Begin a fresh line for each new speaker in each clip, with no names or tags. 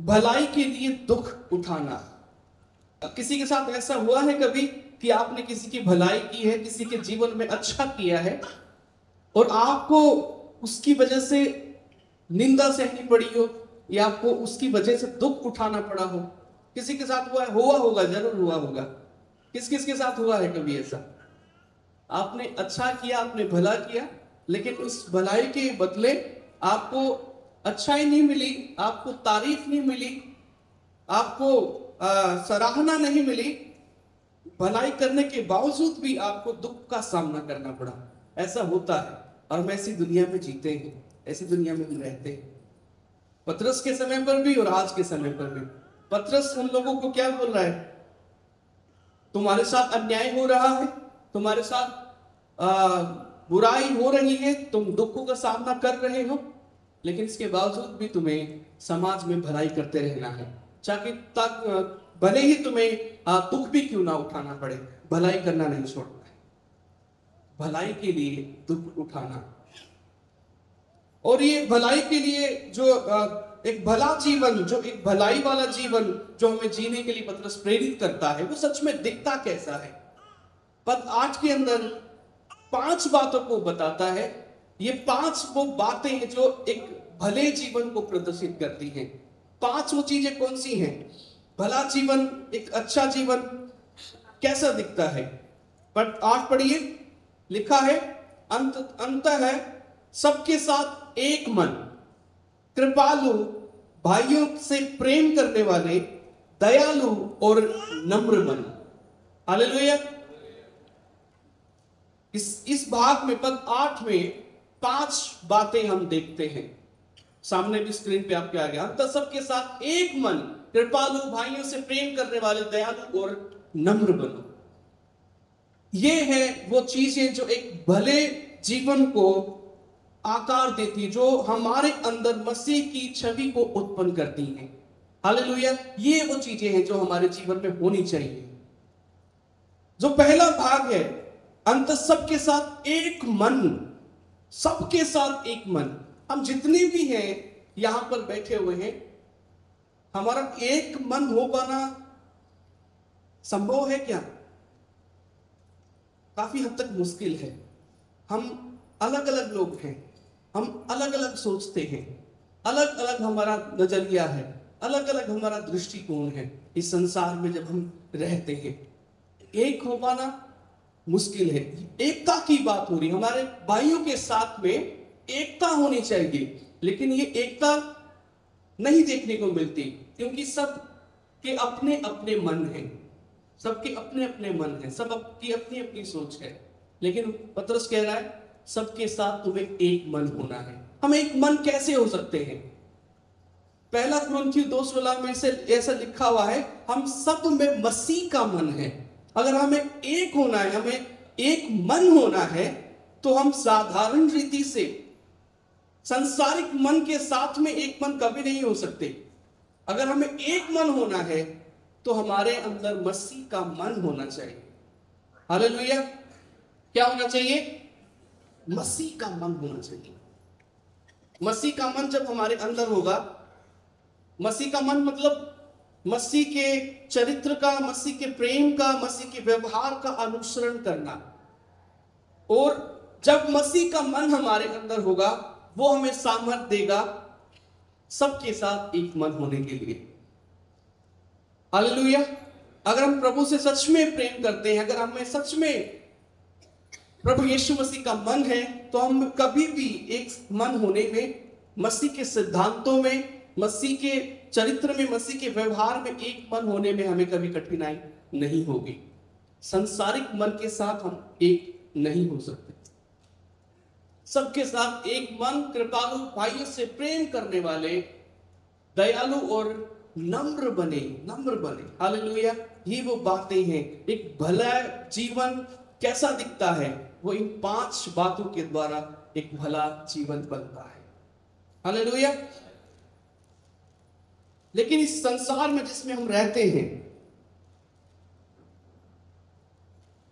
भलाई के लिए दुख उठाना। किसी के साथ ऐसा हुआ है कभी कि आपने किसी की भलाई की है, किसी के जीवन में अच्छा किया है, और आपको उसकी वजह से निंदा सहनी पड़ी हो, या आपको उसकी वजह से दुख उठाना पड़ा हो? किसी के साथ हुआ है? हुआ होगा, ज़रूर हुआ होगा। किस किस के साथ हुआ है कभी ऐसा? आपने अच्छा किया, आपने भला किया, लेकिन उस भलाई के बदले आपको अच्छाई नहीं मिली आपको तारीफ़ नहीं मिली आपको आ, सराहना नहीं मिली भलाई करने के बावजूद भी आपको दुख का सामना करना पड़ा। ऐसा होता है और हम ऐसी दुनिया में जीते हैं ऐसी दुनिया में हम रहते हैं। पत्रस के समय पर भी और आज के समय पर भी। पत्रस हम लोगों को क्या बोल रहा है? तुम्हारे साथ अन्याय हो रहा है तुम्हारे साथ आ, बुराई हो रही है तुम दुखों का सामना कर रहे हो लेकिन इसके बावजूद भी तुम्हें समाज में भलाई करते रहना है। चाहे तक भले ही तुम्हें दुख भी क्यों ना उठाना पड़े, भलाई करना नहीं छोड़ना है। भलाई के लिए दुख उठाना। और ये भलाई के लिए जो एक भला जीवन, जो एक भलाई वाला जीवन जो हमें जीने के लिए पत्रस प्रेरित करता है, वो सच में दिखता कैसा है? पद आठ के अंदर पाँच बातों को बताता है ये पाँच वो बातें हैं जो एक भले जीवन को प्रदर्शित करती हैं। पाँच वो चीज़ें कौन सी हैं? भला जीवन, एक अच्छा जीवन कैसा दिखता है? पर आठ पढ़िए, लिखा है, अंत अंत है, सबके साथ एक मन। कृपालु भाइयों से प्रेम करने वाले, दयालु और नम्र मन। हालेलुया। इस इस भाग में, पद आठ में पाँच बातें हम देखते हैं। सामने भी स्क्रीन पे आपके आ गया। अंत सबके साथ एक मन, कृपालु भाइयों से प्रेम करने वाले, दयालु और नम्र बनो। ये है वो चीज़ें जो एक भले जीवन को आकार देती जो हमारे अंदर मसीह की छवि को उत्पन्न करती हैं। हालेलुया। ये वो चीज़ें हैं जो हमारे जीवन में होनी चाहिए। जो पहला भाग है अंत सबके साथ एक मन सबके साथ एक मन। हम जितने भी हैं, यहाँ पर बैठे हुए हैं, हमारा एक मन हो पाना संभव है क्या? काफ़ी हद तक मुश्किल है। हम अलग अलग लोग हैं। हम अलग अलग सोचते हैं। अलग अलग हमारा नज़रिया है। अलग अलग हमारा दृष्टिकोण है। इस संसार में जब हम रहते हैं, एक हो पाना मुश्किल है। एकता की बात हो रही हमारे भाइयों के साथ में एकता होनी चाहिए, लेकिन ये एकता नहीं देखने को मिलती, क्योंकि सब के अपने अपने मन हैं। सबके अपने अपने मन हैं। सब की अपनी अपनी सोच है। लेकिन पत्रस कह रहा है सबके साथ तुम्हें एक मन होना है। हम एक मन कैसे हो सकते हैं? पहला ग्रंथी दो सोलह में से ऐसा लिखा हुआ है, हम सब में मसीह का मन है। अगर हमें एक होना है, हमें एक मन होना है तो हम साधारण रीति से संसारिक मन के साथ में एक मन कभी नहीं हो सकते। अगर हमें एक मन होना है तो हमारे अंदर मसीह का मन होना चाहिए। हरे लोहिया क्या होना चाहिए? मसीह का मन होना चाहिए। मसीह का मन जब हमारे अंदर होगा मसीह का मन मतलब मसीह के चरित्र का, मसीह के प्रेम का, मसीह के व्यवहार का अनुसरण करना। और जब मसीह का मन हमारे अंदर होगा, वो हमें सामर्थ देगा सबके साथ एक मन होने के लिए। हालेलुया। अगर हम प्रभु से सच में प्रेम करते हैं, अगर हमें सच में प्रभु यीशु मसीह का मन है तो हम कभी भी एक मन होने में, मसीह के सिद्धांतों में मसीह के चरित्र में, मसीह के व्यवहार में एक मन होने में हमें कभी कठिनाई नहीं होगी। संसारिक मन के साथ हम एक नहीं हो सकते। सबके साथ एक मन कृपालु भाइयों से प्रेम करने वाले, दयालु और नम्र बने नम्र बने। हालेलुया। ये वो बातें हैं। एक भला जीवन कैसा दिखता है? वो इन पाँच बातों के द्वारा एक भला जीवन बनता है। हालेलुया। लेकिन इस संसार में जिसमें हम रहते हैं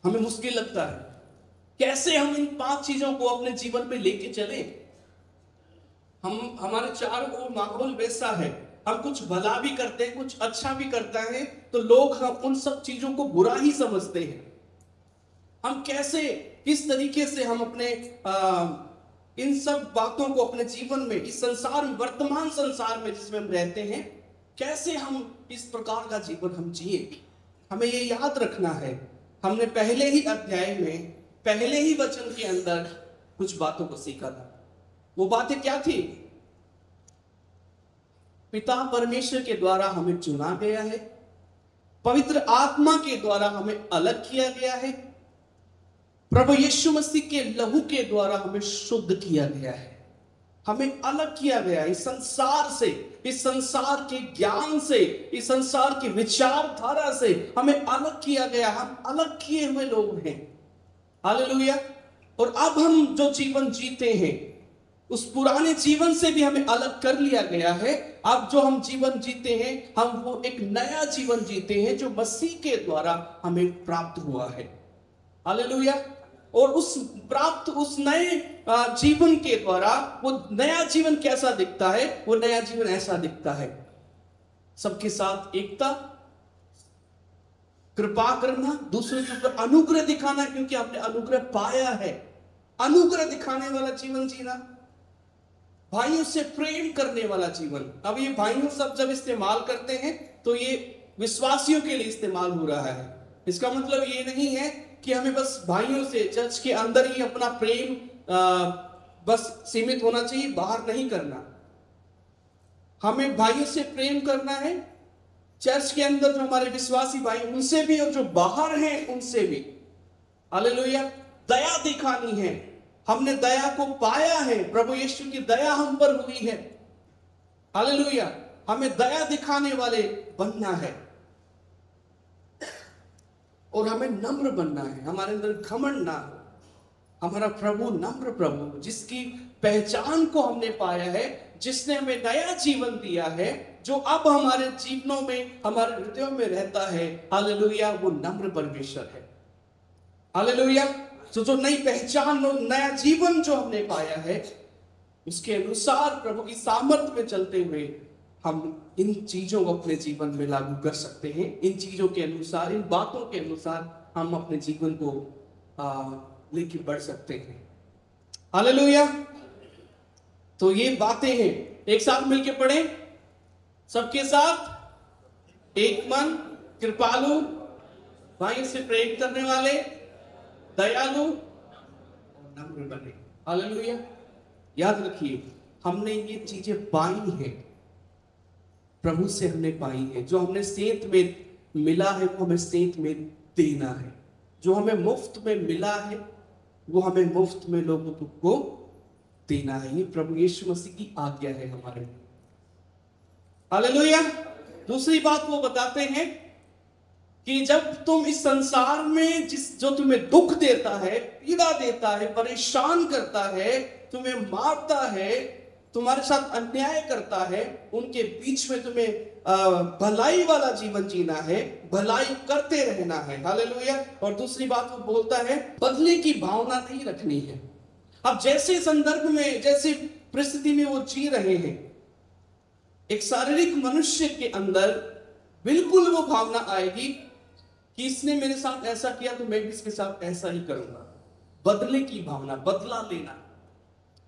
हमें मुश्किल लगता है। कैसे हम इन पाँच चीज़ों को अपने जीवन में लेके चले? हम हमारे चारों ओर माहौल वैसा है। हम कुछ भला भी करते हैं कुछ अच्छा भी करते हैं तो लोग हम उन सब चीज़ों को बुरा ही समझते हैं। हम कैसे किस तरीके से हम अपने आ, इन सब बातों को अपने जीवन में इस संसार में वर्तमान संसार में जिसमें हम रहते हैं कैसे हम इस प्रकार का जीवन हम जिए? हमें ये याद रखना है। हमने पहले ही अध्याय में, पहले ही वचन के अंदर कुछ बातों को सीखा था। वो बातें क्या थी? पिता परमेश्वर के द्वारा हमें चुना गया है। पवित्र आत्मा के द्वारा हमें अलग किया गया है। प्रभु यीशु मसीह के लहू के द्वारा हमें शुद्ध किया गया है। हमें अलग किया गया इस संसार से। इस संसार के ज्ञान से, इस संसार की विचारधारा से हमें अलग किया गया, हम अलग किए हुए लोग हैं। हालेलुया। और अब हम जो जीवन जीते हैं, उस पुराने जीवन से भी हमें अलग कर लिया गया है। अब जो हम जीवन जीते हैं, हम वो एक नया जीवन जीते हैं जो मसीह के द्वारा हमें प्राप्त हुआ है। हालेलुया। और उस प्राप्त, उस नए जीवन के द्वारा वो नया जीवन कैसा दिखता है, वो नया जीवन ऐसा दिखता है। सबके साथ एकता, कृपा करना, दूसरे के ऊपर अनुग्रह दिखाना, क्योंकि आपने अनुग्रह पाया है। अनुग्रह दिखाने वाला जीवन जीना, भाइयों से प्रेम करने वाला जीवन। अब ये भाइयों सब जब इस्तेमाल करते हैं तो ये विश्वासियों के लिए इस्तेमाल हो रहा है। इसका मतलब ये नहीं है कि हमें बस भाइयों से चर्च के अंदर ही अपना प्रेम आ, बस सीमित होना चाहिए बाहर नहीं करना। हमें भाइयों से प्रेम करना है चर्च के अंदर जो हमारे विश्वासी भाई उनसे भी और जो बाहर हैं उनसे भी। हालेलुया। दया दिखानी है। हमने दया को पाया है। प्रभु यीशु की दया हम पर हुई है। हालेलुया। हमें दया दिखाने वाले बनना है। और हमें नम्र बनना है, हमारे अंदर घमंड ना हमारा प्रभु नम्र प्रभु, जिसकी पहचान को हमने पाया है, जिसने हमें नया जीवन दिया है, जो अब हमारे जीवनों में, हमारे हृदयों में रहता है। हालेलुया, वो नम्र परमेश्वर है। हालेलुया तो जो नई पहचान और नया जीवन जो हमने पाया है, उसके अनुसार प्रभु की सामर्थ्य में चलते हुए हम इन चीज़ों को अपने जीवन में लागू कर सकते हैं। इन चीज़ों के अनुसार, इन बातों के अनुसार हम अपने जीवन को लेके बढ़ सकते हैं। हालेलुया। तो ये बातें हैं। एक साथ मिलके पढ़े। सबके साथ एक मन, कृपालु भाई से प्रेम करने वाले, दयालु और नम्र बने। हालेलुया। याद रखिए, हमने ये चीज़ें पाई हैं। प्रभु से हमने पाई है। जो हमने सेत में मिला है, वो हमें सेत में देना है। जो हमें मुफ़्त में मिला है, वो हमें मुफ़्त में लोगों को देना है। ये प्रभु यीशु मसीह की आज्ञा है हमारे हालेलुया। दूसरी बात वो बताते हैं कि जब तुम इस संसार में जिस, जो तुम्हें दुख देता है, पीड़ा देता है, परेशान करता है, तुम्हें मारता है तुम्हारे साथ अन्याय करता है, उनके बीच में तुम्हें भलाई वाला जीवन जीना है, भलाई करते रहना है। हालेलुया। और दूसरी बात वो बोलता है, बदले की भावना नहीं रखनी है। अब जैसे संदर्भ में, जैसे परिस्थिति में वो जी रहे हैं, एक शारीरिक मनुष्य के अंदर बिल्कुल वो भावना आएगी कि इसने मेरे साथ ऐसा किया तो मैं भी इसके साथ ऐसा ही करूँगा। बदले की भावना, बदला लेना।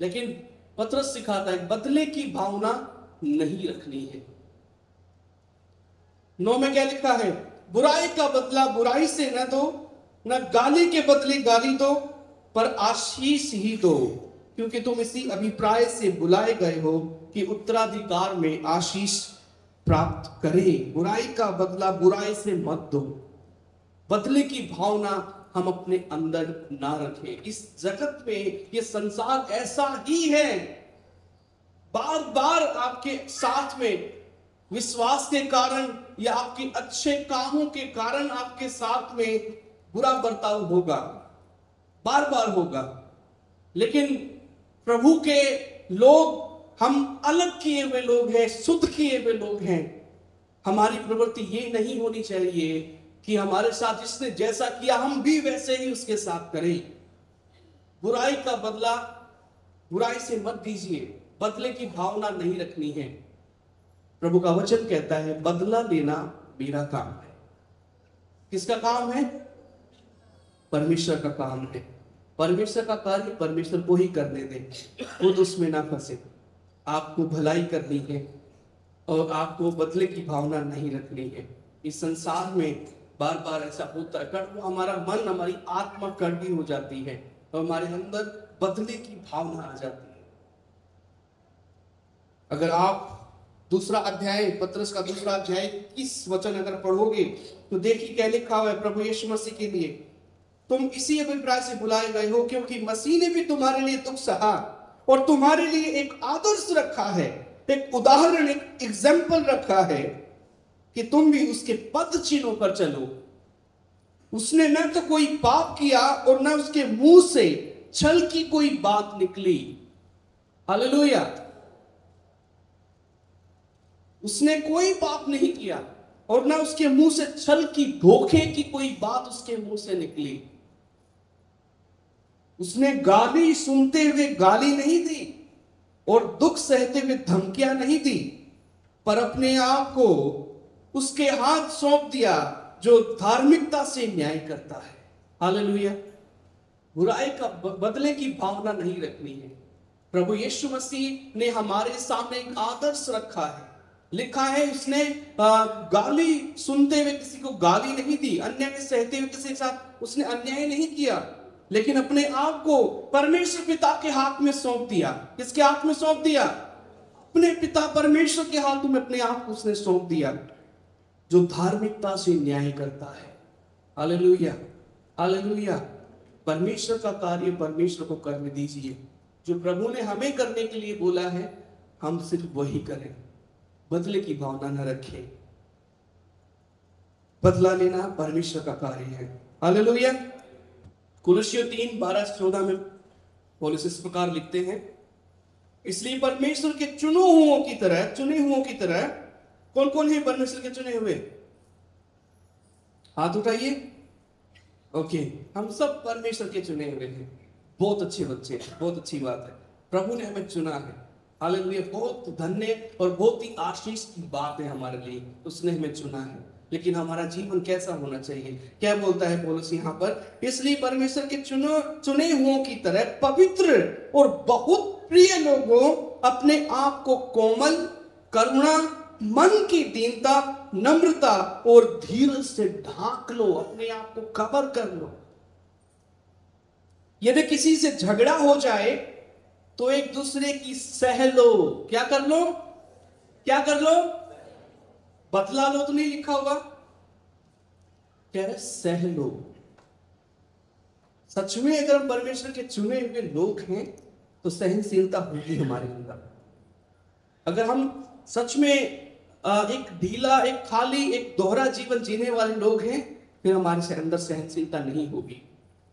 लेकिन पत्रस सिखाता है, बदले की भावना नहीं रखनी है। नौ में क्या लिखा है? बुराई का बदला बुराई से न दो, न गाली के बदले गाली दो, पर आशीष ही दो। क्योंकि तुम इसी अभिप्राय से बुलाए गए हो कि उत्तराधिकार में आशीष प्राप्त करें। बुराई का बदला बुराई से मत दो। बदले की भावना हम अपने अंदर ना रखें। इस जगत में ये संसार ऐसा ही है। बार बार आपके साथ में विश्वास के कारण या आपके अच्छे कामों के कारण आपके साथ में बुरा बर्ताव होगा। बार बार होगा। लेकिन प्रभु के लोग हम अलग किए हुए लोग हैं, शुद्ध किए हुए लोग हैं। हमारी प्रवृत्ति ये नहीं होनी चाहिए कि हमारे साथ जिसने जैसा किया, हम भी वैसे ही उसके साथ करें। बुराई का बदला, बुराई से मत दीजिए। बदले की भावना नहीं रखनी है। प्रभु का वचन कहता है, बदला लेना मेरा काम है। किसका काम है? परमेश्वर का काम है। परमेश्वर का कार्य परमेश्वर को ही करने दे। खुद उसमें ना फंसे। आपको भलाई करनी है और आपको बदले की भावना नहीं रखनी है। इस संसार में बार बार ऐसा होता है कड़ हमारा मन, हमारी आत्मा कड़वी हो जाती है, और हमारे अंदर बदले की भावना आ जाती है। अगर आप दूसरा अध्याय, पत्रस का दूसरा अध्याय किस वचन अगर पढ़ोगे तो देखिए क्या लिखा हुआ है प्रभु यीशु मसीह के लिए। तुम इसी अभिप्राय से बुलाए गए हो क्योंकि मसीह ने भी तुम्हारे लिए दुख सहा, और तुम्हारे लिए एक आदर्श रखा है, एक उदाहरण, एक एग्ज़ाम्पल रखा है। कि तुम भी उसके पद चिन्हों पर चलो। उसने न तो कोई पाप किया और न उसके मुँह से छल की कोई बात निकली। हालेलुया। उसने कोई पाप नहीं किया और ना उसके मुँह से छल की धोखे की कोई बात उसके मुँह से निकली। उसने गाली सुनते हुए गाली नहीं दी और दुख सहते हुए धमकियाँ नहीं दी, पर अपने आप को उसके हाथ सौंप दिया, जो धार्मिकता से न्याय करता है। हालेलुया। बुराई का बदले की भावना नहीं रखनी है। प्रभु यीशु मसीह ने हमारे सामने एक आदर्श रखा है। लिखा है उसने गाली सुनते हुए किसी को गाली नहीं दी, अन्याय सहते हुए किसी के साथ उसने अन्याय नहीं किया, लेकिन अपने आप को परमेश्वर पिता के हाथ में सौंप दिया। किसके हाथ में सौंप दिया? अपने पिता परमेश्वर के हाथ में अपने आप को उसने सौंप दिया। जो धार्मिकता से न्याय करता है। Hallelujah hallelujah. परमेश्वर का कार्य परमेश्वर को करने दीजिए। जो प्रभु ने हमें करने के लिए बोला है, हम सिर्फ़ वही करें। बदले की भावना न रखें। बदला लेना परमेश्वर का कार्य है। हालेलुया। कुलशियो तीन, बारह, चौदह में पॉलिस इस प्रकार लिखते हैं, इसलिए परमेश्वर के चुनो हुओं की तरह, चुने हुओं की तरह कौन कौन है परमेश्वर के चुने हुए? हाथ उठाइए। ओके, हम सब परमेश्वर के चुने हुए हैं। बहुत अच्छे बच्चे बहुत अच्छी बात है। प्रभु ने हमें चुना है। हालेलुया, बहुत धन्य और बहुत ही आशीष की बात है हमारे लिए। उसने हमें चुना है। लेकिन हमारा जीवन कैसा होना चाहिए? क्या बोलता है पोलस यहाँ पर? इसलिए परमेश्वर के चुनो, चुने हुओं की तरह पवित्र और बहुत प्रिय लोगों अपने आप को कोमल, करुणा मन की दीनता, नम्रता और धीरज से ढांक लो, अपने आप को कवर कर लो। यदि किसी से झगड़ा हो जाए तो एक दूसरे की सह लो। क्या कर लो? क्या कर लो? बतला लो तो नहीं लिखा होगा। कह रहे, सह लो। सच में अगर हम परमेश्वर के चुने हुए लोग हैं तो सहनशीलता होगी हमारे अंदर। अगर हम सच में एक ढीला, एक खाली, एक दोहरा जीवन जीने वाले लोग हैं, फिर हमारे से अंदर सहनशीलता नहीं होगी।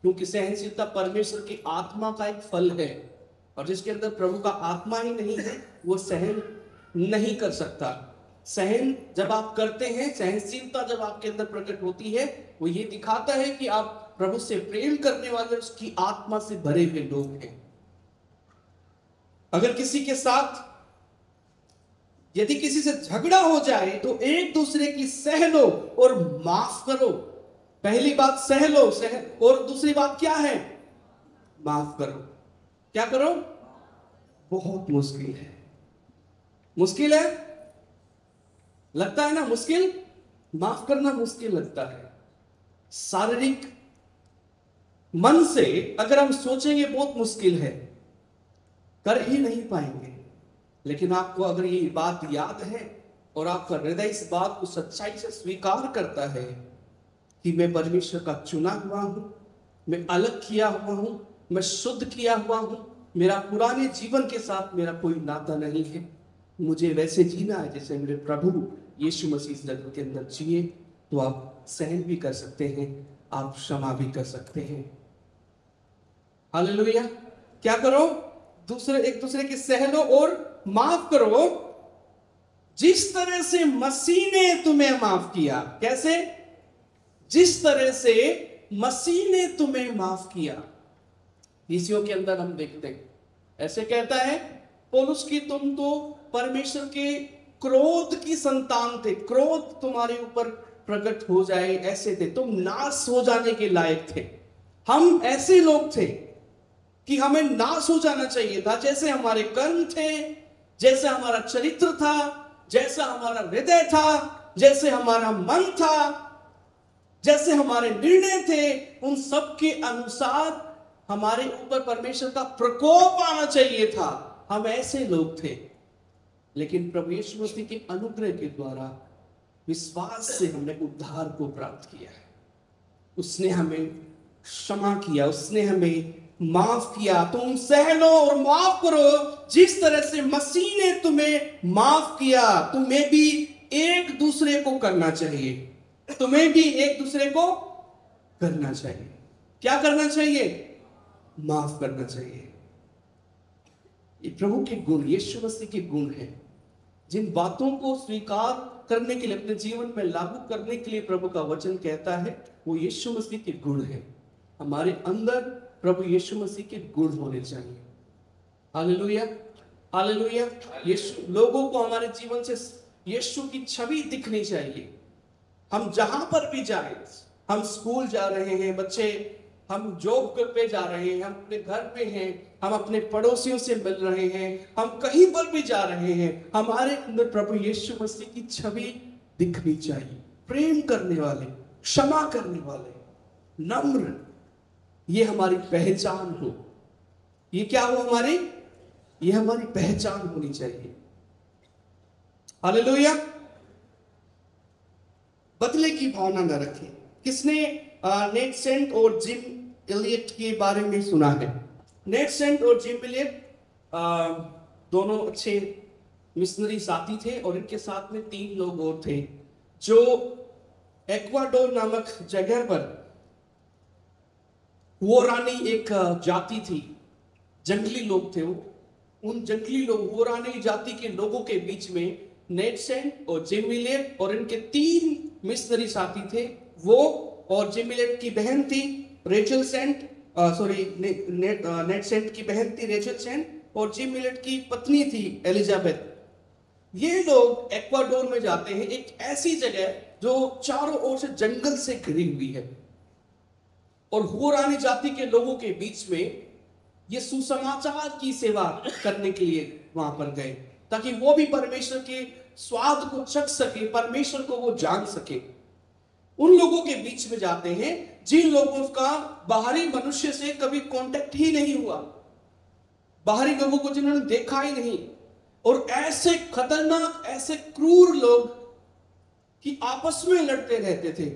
क्योंकि सहनशीलता परमेश्वर की आत्मा का एक फल है, और जिसके अंदर प्रभु का आत्मा ही नहीं है, वो सहन नहीं कर सकता। सहन जब आप करते हैं, सहनशीलता जब आपके अंदर प्रकट होती है, वो ये दिखाता है कि आप प्रभु से प्रेम करने वाले, उसकी आत्मा से भरे हुए लोग हैं। अगर किसी के साथ यदि किसी से झगड़ा हो जाए तो एक दूसरे की सह लो और माफ़ करो। पहली बात सह लो, सह और दूसरी बात क्या है? माफ़ करो। क्या करो? बहुत मुश्किल है। मुश्किल है? लगता है ना मुश्किल? माफ़ करना मुश्किल लगता है। शारीरिक मन से अगर हम सोचेंगे, बहुत मुश्किल है। कर ही नहीं पाएँगे। लेकिन आपको अगर ये बात याद है और आपका हृदय इस बात को सच्चाई से स्वीकार करता है कि मैं परमेश्वर का चुना हुआ हूँ, मैं अलग किया हुआ हूँ, मैं शुद्ध किया हुआ हूँ, मेरा पुराने जीवन के साथ मेरा कोई नाता नहीं है। मुझे वैसे जीना है जैसे मेरे प्रभु यीशु मसीह जगत के अंदर जिए तो आप सहन भी कर सकते हैं, आप क्षमा भी कर सकते हैं। हालेलुया। क्या करो? दूसरे, एक दूसरे के सहलो और माफ़ करो। जिस तरह से मसीह ने तुम्हें माफ़ किया, कैसे? जिस तरह से मसीह ने तुम्हें माफ़ किया। ईसियों के अंदर हम देखते हैं। ऐसे कहता है, पोलुस की तुम तो परमेश्वर के क्रोध की संतान थे। क्रोध तुम्हारे ऊपर प्रकट हो जाए, ऐसे थे। तुम नाश हो जाने के लायक थे। हम ऐसे लोग थे कि हमें नाश हो जाना चाहिए था, जैसे हमारे कर्म थे जैसे हमारा चरित्र था, जैसा हमारा हृदय था, जैसे हमारा मन था, जैसे हमारे निर्णय थे, उन सब के अनुसार हमारे ऊपर परमेश्वर का प्रकोप आना चाहिए था। हम ऐसे लोग थे। लेकिन प्रभु यीशु मसीह के अनुग्रह के द्वारा विश्वास से हमने उद्धार को प्राप्त किया है। उसने हमें क्षमा किया, उसने हमें माफ़ किया, तुम सह लो और माफ़ करो। जिस तरह से मसीह ने तुम्हें माफ़ किया, तुम्हें भी एक दूसरे को करना चाहिए। तुम्हें भी एक दूसरे को करना चाहिए। क्या करना चाहिए? माफ़ करना चाहिए। ये प्रभु के गुण, यीशु मसीह के गुण हैं, जिन बातों को स्वीकार करने के लिए, अपने जीवन में लागू करने के लिए प्रभु का वचन कहता है, वो यीशु मसीह के गुण है। हमारे अंदर प्रभु यीशु मसीह के गुण होने चाहिए। Hallelujah hallelujah. यीशु, लोगों को हमारे जीवन से यीशु की छवि दिखनी चाहिए। हम जहाँ पर भी जाए, हम स्कूल जा रहे हैं, बच्चे, हम जॉब पे जा रहे हैं, हम अपने घर पे हैं, हम अपने पड़ोसियों से मिल रहे हैं, हम कहीं पर भी जा रहे हैं, हमारे अंदर प्रभु यीशु मसीह की छवि दिखनी चाहिए। प्रेम करने वाले, क्षमा करने वाले, नम्र ये हमारी पहचान हो। ये क्या हो हमारी? ये हमारी पहचान होनी चाहिए। हालेलुया। बदले की भावना न रखें। किसने नेट सेंट और जिम इलियट के बारे में सुना है? नेट सेंट और जिम इलियट दोनों अच्छे मिशनरी साथी थे और इनके साथ में तीन लोग और थे, जो एक्वाडोर नामक जगह पर वो रानी एक जाति थी, जंगली लोग थे वो। उन जंगली लोग, वो रानी जाति के लोगों के बीच में नेट सेंट और जिमिलेट और इनके तीन मिशनरी साथी थे। वो और जिमिलेट की बहन थी, Rachel Saint sorry Nate Nate Saint की बहन थी, रेचल सेंट, और जिम मिलेट की पत्नी थी, एलिजाबेथ। ये लोग एक्वाडोर में जाते हैं, एक ऐसी जगह जो चारों ओर से जंगल से घिरी हुई है। और हुरानी जाति के लोगों के बीच में ये सुसमाचार की सेवा करने के लिए वहाँ पर गए, ताकि वो भी परमेश्वर के स्वाद को चख सके, परमेश्वर को वो जान सके। उन लोगों के बीच में जाते हैं, जिन लोगों का बाहरी मनुष्य से कभी कांटेक्ट ही नहीं हुआ। बाहरी लोगों को जिन्होंने देखा ही नहीं। और ऐसे खतरनाक, ऐसे क्रूर लोग कि आपस में लड़ते रहते थे।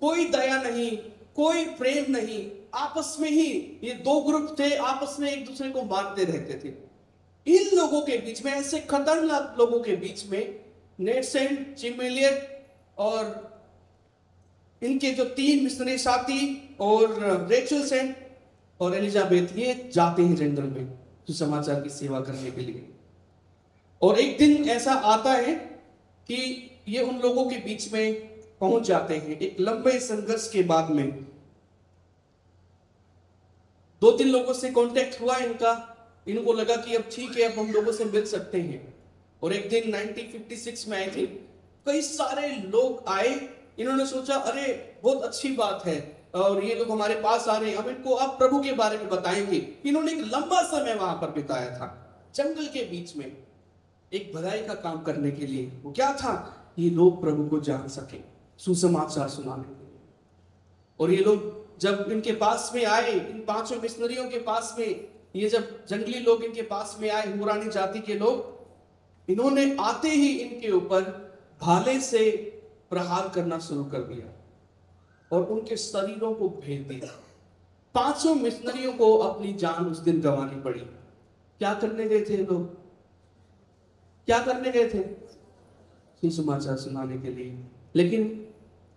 कोई दया नहीं कोई प्रेम नहीं, आपस में ही ये दो ग्रुप थे, आपस में एक दूसरे को मारते रहते थे। इन लोगों के बीच में, ऐसे खतरनाक लोगों के बीच में नेटसेंट चिमिलियट और इनके जो तीन मिशनरी साथी और रेचल सेंट और एलिजाबेथ, ये जाते हैं जंगल में सुसमाचार की सेवा करने के लिए। और एक दिन ऐसा आता है कि ये उन लोगों के बीच में पहुँच जाते हैं एक लंबे संघर्ष के बाद में। दो तीन लोगों से कांटेक्ट हुआ इनका। इनको लगा कि अब ठीक है, अब हम लोगों से मिल सकते हैं। और एक दिन 1956 में आई थी, कई सारे लोग आए। इन्होंने सोचा, अरे, बहुत अच्छी बात है, और ये लोग हमारे पास आ रहे हैं, हम इनको आप प्रभु के बारे में बताएँगे। इन्होंने एक लंबा समय वहाँ पर बिताया था, जंगल के बीच में, एक भलाई का काम करने के लिए। वो क्या था? ये लोग प्रभु को जान सके। सुसमाचार सुनाने और ये लोग जब इनके पास में आए, इन पाँचों मिशनरियों के पास में, ये जब जंगली लोग इनके पास में आए मुरानी जाति के लोग, इन्होंने आते ही इनके ऊपर भाले से प्रहार करना शुरू कर दिया और उनके शरीरों को भेज दिया। पाँचों मिशनरियों को अपनी जान उस दिन गंवानी पड़ी। क्या करने गए थे लोग? क्या करने गए थे? सुसमाचार सुनाने के लिए। लेकिन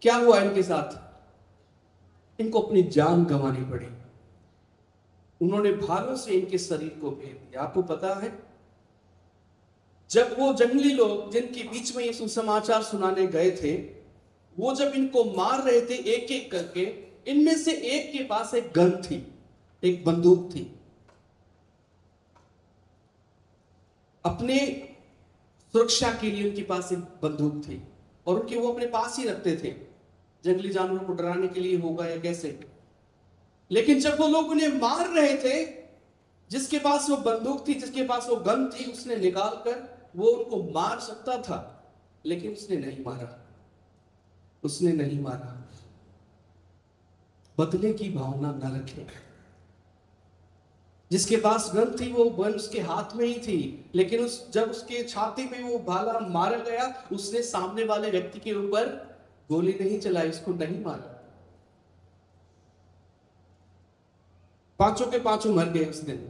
क्या हुआ इनके साथ? इनको अपनी जान गंवानी पड़ी। उन्होंने भालों से इनके शरीर को भेज दिया। आपको पता है, जब वो जंगली लोग जिनके बीच में ये सुसमाचार सुनाने गए थे, वो जब इनको मार रहे थे एक एक करके, इनमें से एक के पास एक गन थी, एक बंदूक थी। अपने सुरक्षा के लिए उनके पास एक बंदूक थी। और उनके वो अपने पास ही रखते थे। जंगली जानवरों को डराने के लिए होगा या कैसे? लेकिन जब वो लोग उन्हें मार रहे थे, जिसके पास वो बंदूक थी, जिसके पास वो गन थी, उसने निकाल कर वो उनको मार सकता था, लेकिन उसने नहीं मारा। उसने नहीं मारा। बदले की भावना न रखे। जिसके पास गन थी, वो गन उसके हाथ में ही थी। लेकिन उस, जब उसके छाती में वो भाला मारा गया, उसने सामने वाले व्यक्ति के ऊपर गोली नहीं चलाई, उसको नहीं मारा। पाँचों के पाँचों मर गए उस दिन।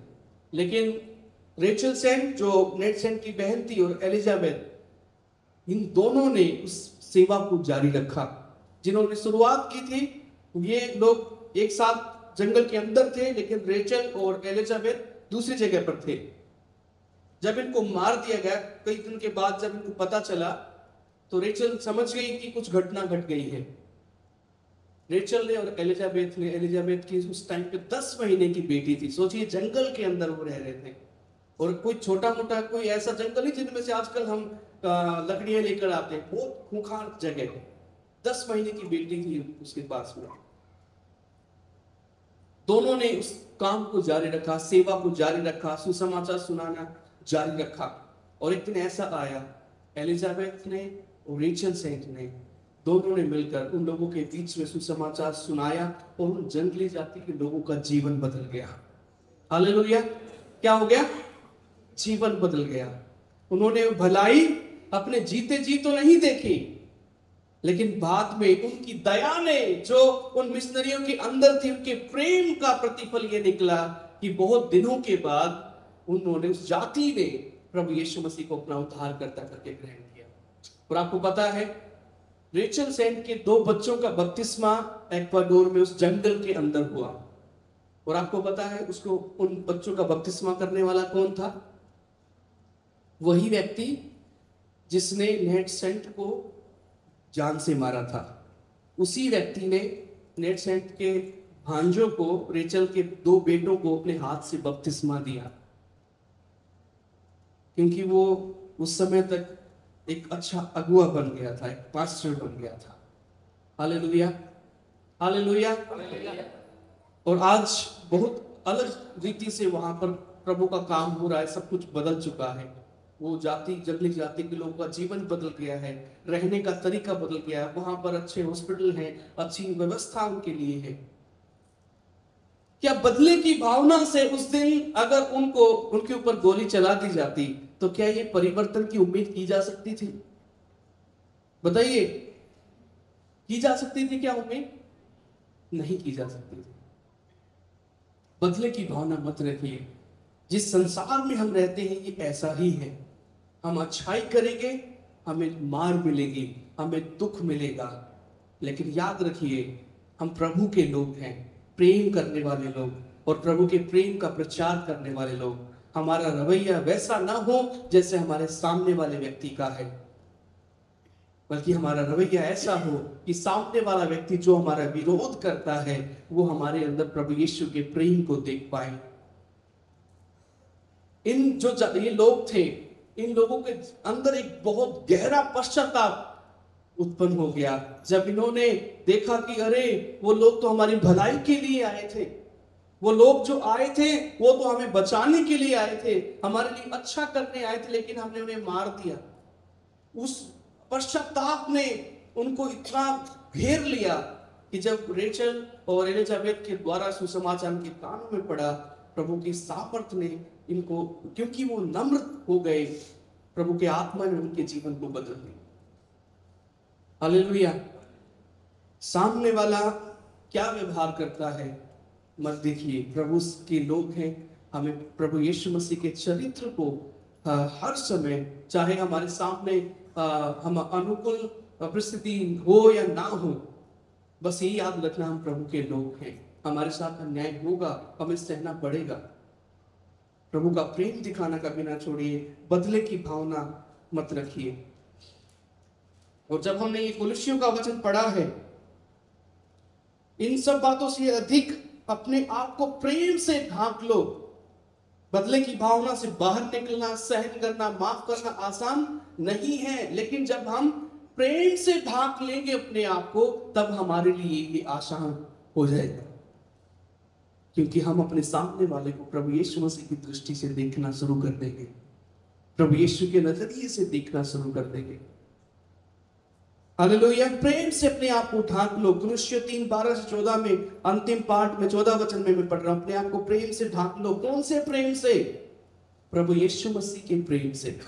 लेकिन रेचल सेन, जो नेट सेन की बहन थी और एलिजाबेथ, इन दोनों ने उस सेवा को जारी रखा, जिन्होंने शुरुआत की थी। ये लोग एक साथ जंगल के अंदर थे, लेकिन रेचल और एलिजाबेथ दूसरी जगह पर थे। जब इनको मार दिया गया, कई दिन के बाद जब इनको पता चला तो रेचल समझ गई कि कुछ घटना घट गई है। रेचल ने और एलिजाबेथ ने, एलिजाबेथ की उस टाइम पे दस महीने की बेटी थी। सोचिए, जंगल के अंदर वो रह रहे थे। और कोई छोटा मोटा कोई ऐसा जंगल नहीं जिनमें से आजकल हम लकड़ियाँ लेकर आते हैं। बहुत खूंखार जगह है। दस महीने की बेटी थी उसके पास में। दोनों ने उस काम को जारी रखा, सेवा को जारी रखा, सुसमाचार सुनाना जारी रखा। और एक दिन ऐसा आया, एलिजाबेथ ने और रिचल सेंट ने दोनों ने मिलकर उन लोगों के बीच में सुसमाचार सुनाया और उन जंगली जाति के लोगों का जीवन बदल गया। हालेलुया। क्या हो गया? जीवन बदल गया। उन्होंने भलाई अपने जीते जी तो नहीं देखी लेकिन बाद में उनकी दया ने जो उन मिशनरियों के अंदर थी, उनके प्रेम का प्रतिफल ये निकला कि बहुत दिनों के बाद उन्होंने उस जाति ने प्रभु यीशु मसीह को अपना उद्धार करता करके ग्रहण किया। और आपको पता है, रेचल सेन के दो बच्चों का बपतिस्मा एक्वाडोर में उस जंगल के अंदर हुआ। और आपको पता है, उसको उन बच्चों का बपतिस्मा करने वाला कौन था? वही व्यक्ति जिसने नेट सेंट को जान से मारा था। उसी व्यक्ति ने नेट सेंट के भांजों को, रेचल के दो बेटों को अपने हाथ से बपतिस्मा दिया। क्योंकि वो उस समय तक एक अच्छा अगुआ बन गया था, एक पास्टर बन गया था। हाले लुया हाले लुया और आज बहुत अलग रीति से वहाँ पर प्रभु का काम हो रहा है, सब कुछ बदल चुका है। वो जाति, जंगली जाति के लोगों का जीवन बदल गया है, रहने का तरीका बदल गया है, वहाँ पर अच्छे हॉस्पिटल हैं, अच्छी व्यवस्था उनके लिए है। क्या बदले की भावना से उस दिन अगर उनको, उनके ऊपर गोली चला दी जाती तो क्या ये परिवर्तन की उम्मीद की जा सकती थी? बताइए, की जा सकती थी क्या उम्मीद? नहीं की जा सकती थी। बदले की भावना मत रखिए। जिस संसार में हम रहते हैं, ये ऐसा ही है। हम अच्छाई करेंगे, हमें मार मिलेगी, हमें दुख मिलेगा। लेकिन याद रखिए, हम प्रभु के लोग हैं, प्रेम करने वाले लोग और प्रभु के प्रेम का प्रचार करने वाले लोग। हमारा रवैया वैसा ना हो जैसे हमारे सामने वाले व्यक्ति का है। बल्कि हमारा रवैया ऐसा हो कि सामने वाला व्यक्ति जो हमारा विरोध करता है, वो हमारे अंदर प्रभु यीशु के प्रेम को देख पाए। इन जो ये लोग थे इन लोगों के अंदर एक बहुत गहरा पश्चाताप उत्पन्न हो गया। जब इन्होंने देखा कि अरे, वो लोग तो हमारी भलाई के लिए आए थे। वो लोग जो आए थे, वो तो हमें बचाने के लिए आए थे, हमारे लिए अच्छा करने आए थे, लेकिन हमने उन्हें मार दिया। उस पश्चाताप ने उनको इतना घेर लिया कि जब रेचल और एलिजाबेथ के द्वारा सुसमाचार के कानों में पड़ा, प्रभु की सामर्थ ने इनको, क्योंकि वो नम्र हो गए, प्रभु के आत्मा ने उनके जीवन को बदल दिया। सामने वाला क्या व्यवहार करता है? मत देखिए, प्रभु के लोग हैं, हमें प्रभु यीशु मसीह के चरित्र को हर समय, चाहे हमारे सामने हम अनुकूल परिस्थिति हो या ना हो, बस यही याद रखना हम प्रभु के लोग हैं। हमारे साथ अन्याय होगा, हमें सहना पड़ेगा। प्रभु का प्रेम दिखाना कभी ना छोड़िए, बदले की भावना मत रखिए। और जब हमने ये कुलुषियों का वचन पढ़ा है, इन सब बातों से अधिक अपने आप को प्रेम से ढांक लो। बदले की भावना से बाहर निकलना, सहन करना, माफ़ करना आसान नहीं है, लेकिन जब हम प्रेम से ढांक लेंगे अपने आप को, तब हमारे लिए ये आसान हो जाएगा। क्योंकि हम अपने सामने वाले को प्रभु यीशु मसीह की दृष्टि से देखना शुरू कर देंगे। प्रभु यीशु के नज़रिए से देखना शुरू कर देंगे। हालेलुया। प्रेम से अपने आप को ढांक लो। मनुष्य तीन बारह से चौदह में, अंतिम पार्ट में, चौदह वचन में मैं पढ़ रहा हूँ। अपने आप को प्रेम से ढांक लो। कौन से प्रेम से? प्रभु यीशु मसीह के प्रेम से।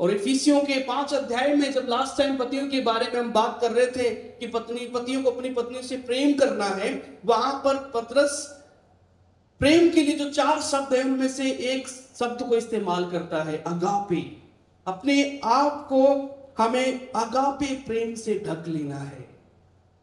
और इफिसियों के पाँच अध्याय में जब लास्ट टाइम पतियों के बारे में हम बात कर रहे थे कि पत्नी, पतियों को अपनी पत्नियों से प्रेम करना है, वहाँ पर पत्रस प्रेम के लिए जो चार शब्द है, उनमें से एक शब्द को इस्तेमाल करता है, अगापे। अपने आप को हमें अगापे प्रेम से ढक लेना है।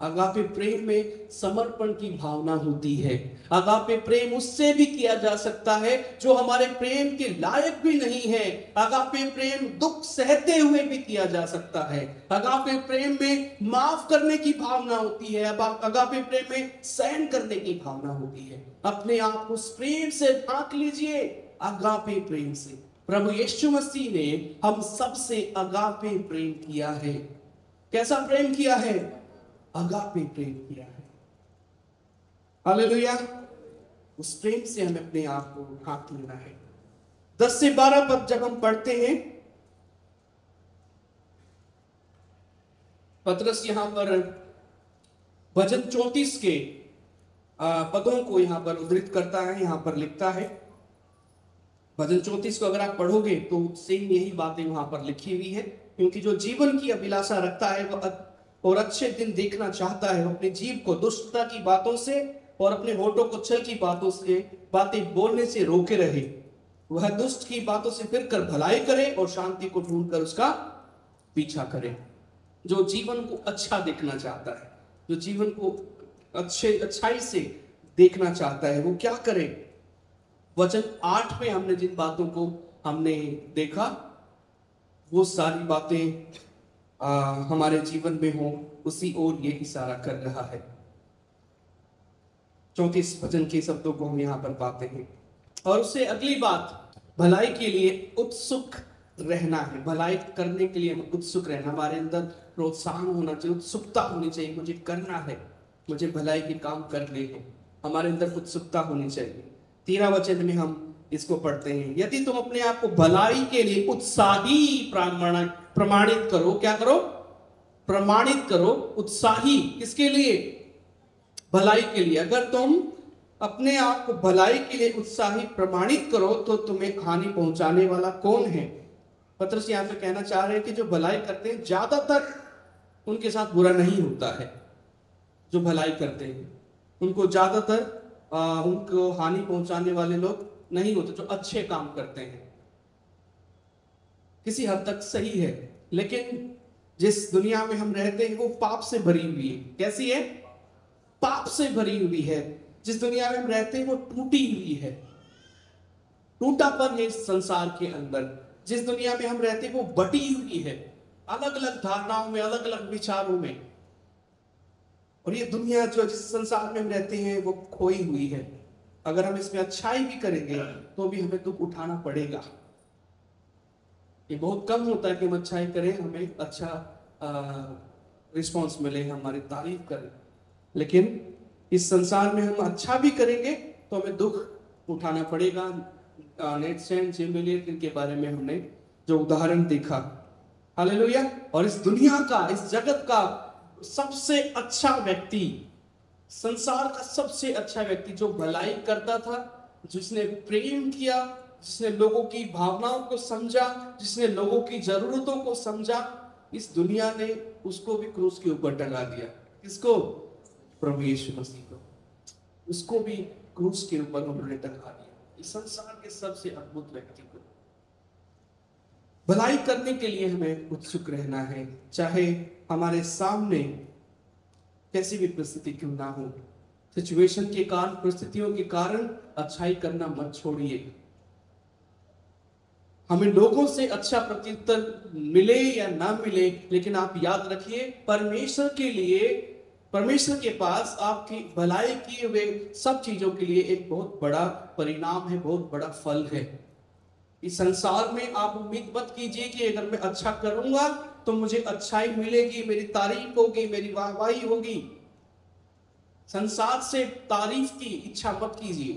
अगापे प्रेम में समर्पण की भावना होती है। अगापे प्रेम उससे भी किया जा सकता है, जो हमारे प्रेम के लायक भी नहीं है। अगापे प्रेम दुख सहते हुए भी किया जा सकता है। अगापे प्रेम में माफ़ करने की भावना होती है। अगापे प्रेम में सहन करने की भावना होती है। अपने आप को प्रेम से ढांक लीजिए, अगापे प्रेम से। प्रभु यीशु मसीह ने हम सबसे अगापे प्रेम किया है। कैसा प्रेम किया है? अगापे प्रेम किया है। हालेलुया उस प्रेम से हमें अपने आप को ढाक लेना है। दस से बारह पद जब हम पढ़ते हैं, पत्रस यहाँ पर भजन चौतीस के पदों को यहाँ पर उद्धृत करता है, यहाँ पर लिखता है। भजन चौतीस को अगर आप पढ़ोगे तो सेम यही बातें वहाँ पर लिखी हुई है, क्योंकि जो जीवन की अभिलाषा रखता है, वह और अच्छे दिन देखना चाहता है, अपने जीव को दुष्टता की बातों से और अपने होठों को छल की बातों से, बातें बोलने से रोके रहे। वह दुष्ट की बातों से फिर कर भलाई करे और शांति को ढूंढ कर उसका पीछा करे। जो जीवन को अच्छा देखना चाहता है, जो जीवन को अच्छे, अच्छाई से देखना चाहता है, वो क्या करे? वचन आठ में हमने जिन बातों को हमने देखा, वो सारी बातें आ, हमारे जीवन में हो उसी ओर ये इशारा कर रहा है। चौतीस वचन के शब्दों को हम यहाँ पर पाते हैं। और उससे अगली बात भलाई के लिए उत्सुक रहना है। भलाई करने के लिए उत्सुक रहना हमारे अंदर प्रोत्साहन होना चाहिए उत्सुकता होनी चाहिए। मुझे करना है मुझे भलाई के काम करने हैं। हमारे अंदर उत्सुकता होनी चाहिए। तीरा वचन में हम इसको पढ़ते हैं। यदि तुम अपने आप को भलाई के लिए उत्साही प्रमाणित करो, क्या करो? प्रमाणित करो, उत्साही। किसके लिए? भलाई के लिए। अगर तुम अपने आप को भलाई के लिए उत्साही, प्रमाणित करो तो तुम्हें हानि पहुँचाने वाला कौन है? पत्र से यहाँ पे कहना चाह रहे हैं कि जो भलाई करते हैं, ज़्यादातर उनके साथ बुरा नहीं होता है, जो भलाई करते हैं। उनको ज़्यादातर उनको हानि पहुँचाने वाले लोग नहीं होते, जो अच्छे काम करते हैं। किसी हद तक सही है, लेकिन जिस दुनिया में हम रहते हैं, वो पाप से भरी हुई है। कैसी है? पाप से भरी हुई है। जिस दुनिया में हम रहते हैं, वो टूटी हुई है। टूटापन है संसार के अंदर। जिस दुनिया में हम रहते हैं, वो बटी हुई है। अलग अलग धारणाओं में अलग अलग विचारों में। और ये दुनिया जो जिस संसार में हम रहते हैं, वो खोई हुई है। अगर हम इसमें अच्छाई भी करेंगे तो भी हमें दुख उठाना पड़ेगा। ये बहुत कम होता है कि हम अच्छाई करें, हमें अच्छा रिस्पॉन्स मिले, हमारी तारीफ़ करें। लेकिन इस संसार में हम अच्छा भी करेंगे तो हमें दुख उठाना पड़ेगा। नेट सेंट के बारे में हमने जो उदाहरण देखा। हालेलुया और इस दुनिया का, इस जगत का सबसे अच्छा व्यक्ति संसार का सबसे अच्छा व्यक्ति जो भलाई करता था, जिसने प्रेम किया, जिसने लोगों की भावनाओं को समझा, जिसने लोगों की जरूरतों को समझा, इस दुनिया ने उसको भी क्रूस के ऊपर टंगा दिया। किसको? प्रभु यीशु मसीह को। उसको भी क्रूस के ऊपर उन्होंने टंगा दिया। इस संसार के सबसे अद्भुत व्यक्ति को। भलाई करने के लिए हमें उत्सुक रहना है। चाहे हमारे सामने कैसी भी परिस्थिति क्यों ना हो। सिचुएशन के कारण, परिस्थितियों के कारण अच्छाई करना मत छोड़िए। हमें लोगों से अच्छा प्रत्युत्तर मिले या ना मिले, लेकिन आप याद रखिए, परमेश्वर के लिए, परमेश्वर के पास आपकी भलाई किए हुए सब चीज़ों के लिए एक बहुत बड़ा परिणाम है, बहुत बड़ा फल है। इस संसार में आप उम्मीद मत कीजिए कि अगर मैं अच्छा करूँगा तो मुझे अच्छाई मिलेगी, मेरी तारीफ़ होगी, मेरी वाहवाही होगी। संसार से तारीफ़ की इच्छा मत कीजिए।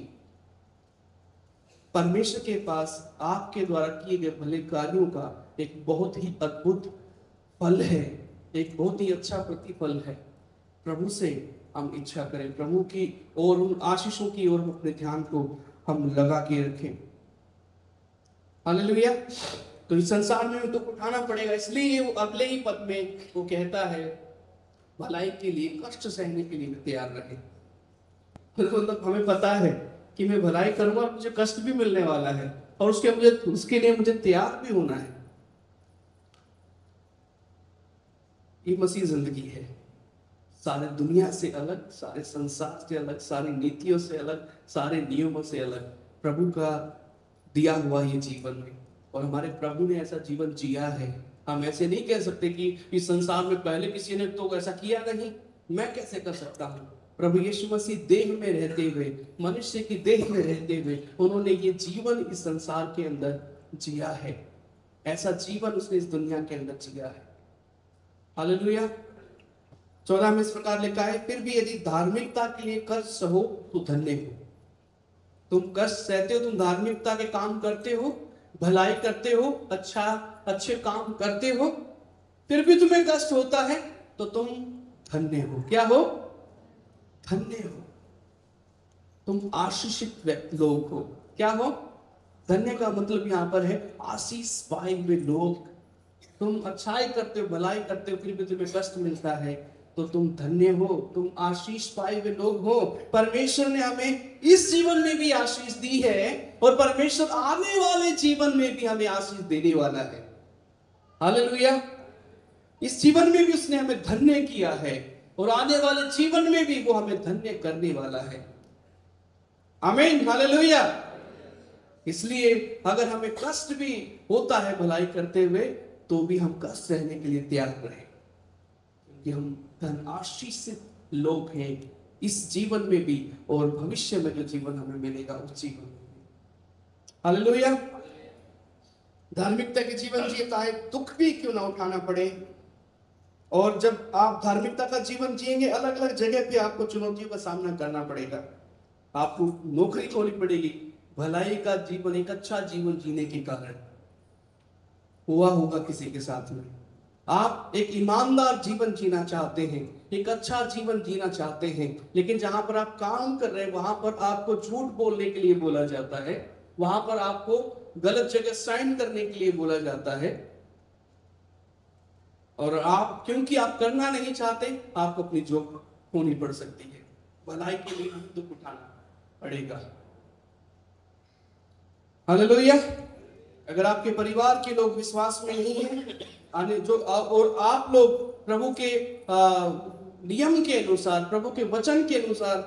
परमेश्वर के पास आपके द्वारा किए गए भले कार्यों का एक बहुत ही अद्भुत फल है, एक बहुत ही अच्छा प्रतिफल है। प्रभु से हम इच्छा करें, प्रभु की और उन आशीषों की ओर अपने ध्यान को हम लगा के रखें। हालेलुया। तो इस संसार में दुख उठाना पड़ेगा, इसलिए वो अगले ही पद में वो कहता है, भलाई के लिए, कष्ट सहने के लिए तैयार रहे मतलब हमें पता है कि मैं भलाई करूँगा मुझे कष्ट भी मिलने वाला है, और उसके मुझे, उसके लिए मुझे तैयार भी होना है। ये मसीह ज़िंदगी है। सारे दुनिया से अलग, सारे संसार से अलग, सारी नीतियों से अलग, सारे नियमों से अलग। प्रभु का दिया हुआ ये जीवन है और हमारे प्रभु ने ऐसा जीवन जिया है। हम ऐसे नहीं कह सकते कि इस संसार में पहले किसी ने तो ऐसा किया नहीं। मैं कैसे कर सकता हूँ? प्रभु यीशु मसीह देह में रहते हुए, मनुष्य की देह में रहते हुए, उन्होंने ये जीवन इस संसार के अंदर जिया है। ऐसा जीवन उसने इस दुनिया के अंदर जिया है। चौदह में इस प्रकार लिखा है, फिर भी यदि धार्मिकता के लिए कष्ट सहो तो धन्य हो। तुम कष्ट सहते हो, तुम धार्मिकता के काम करते हो, भलाई करते हो अच्छा अच्छे काम करते हो, फिर भी तुम्हें कष्ट होता है तो तुम धन्य हो। क्या हो? धन्य हो। तुम आशीषित लोग हो क्या हो? धन्य का मतलब यहाँ पर है आशीष पाए हुए लोग। तुम अच्छाई करते हो, भलाई करते हो, फिर भी तुम्हें कष्ट मिलता है। तो तुम धन्य हो, तुम आशीष पाए हुए लोग हो। परमेश्वर ने हमें इस जीवन में भी आशीष दी है और परमेश्वर आने वाले जीवन में भी हमें आशीष देने वाला है। हालेलुया। इस जीवन में भी उसने हमें धन्य किया है और आने वाले जीवन में भी वो हमें धन्य करने वाला है। आमीन। हालेलुया। इसलिए अगर हमें कष्ट भी होता है भलाई करते हुए तो भी हम कष्ट रहने के लिए तैयार रहें हम धन आशीषित लोग हैं। इस जीवन में भी और भविष्य में जो जीवन हमें मिलेगा, उस जीवन हालेलुया। धार्मिकता के जीवन जीता है दुख भी क्यों ना उठाना पड़े? और जब आप धार्मिकता का जीवन जिएँगे अलग अलग जगह पे आपको चुनौतियों का सामना करना पड़ेगा। आपको नौकरी खोनी पड़ेगी। भलाई का जीवन, एक अच्छा जीवन जीने के कारण। हुआ होगा किसी के साथ में। आप एक ईमानदार जीवन जीना चाहते हैं, एक अच्छा जीवन जीना चाहते हैं, लेकिन जहाँ पर आप काम कर रहे हैं, वहाँ पर आपको झूठ बोलने के लिए बोला जाता है, वहाँ पर आपको गलत जगह साइन करने के लिए बोला जाता है। और आप, क्योंकि आप करना नहीं चाहते, आपको अपनी जॉब होनी पड़ सकती है। भलाई के लिए दुख उठाना पड़ेगा। हालेलुया। अगर आपके परिवार के लोग विश्वास में नहीं है आने जो और आप लोग प्रभु के नियम के अनुसार, प्रभु के वचन के अनुसार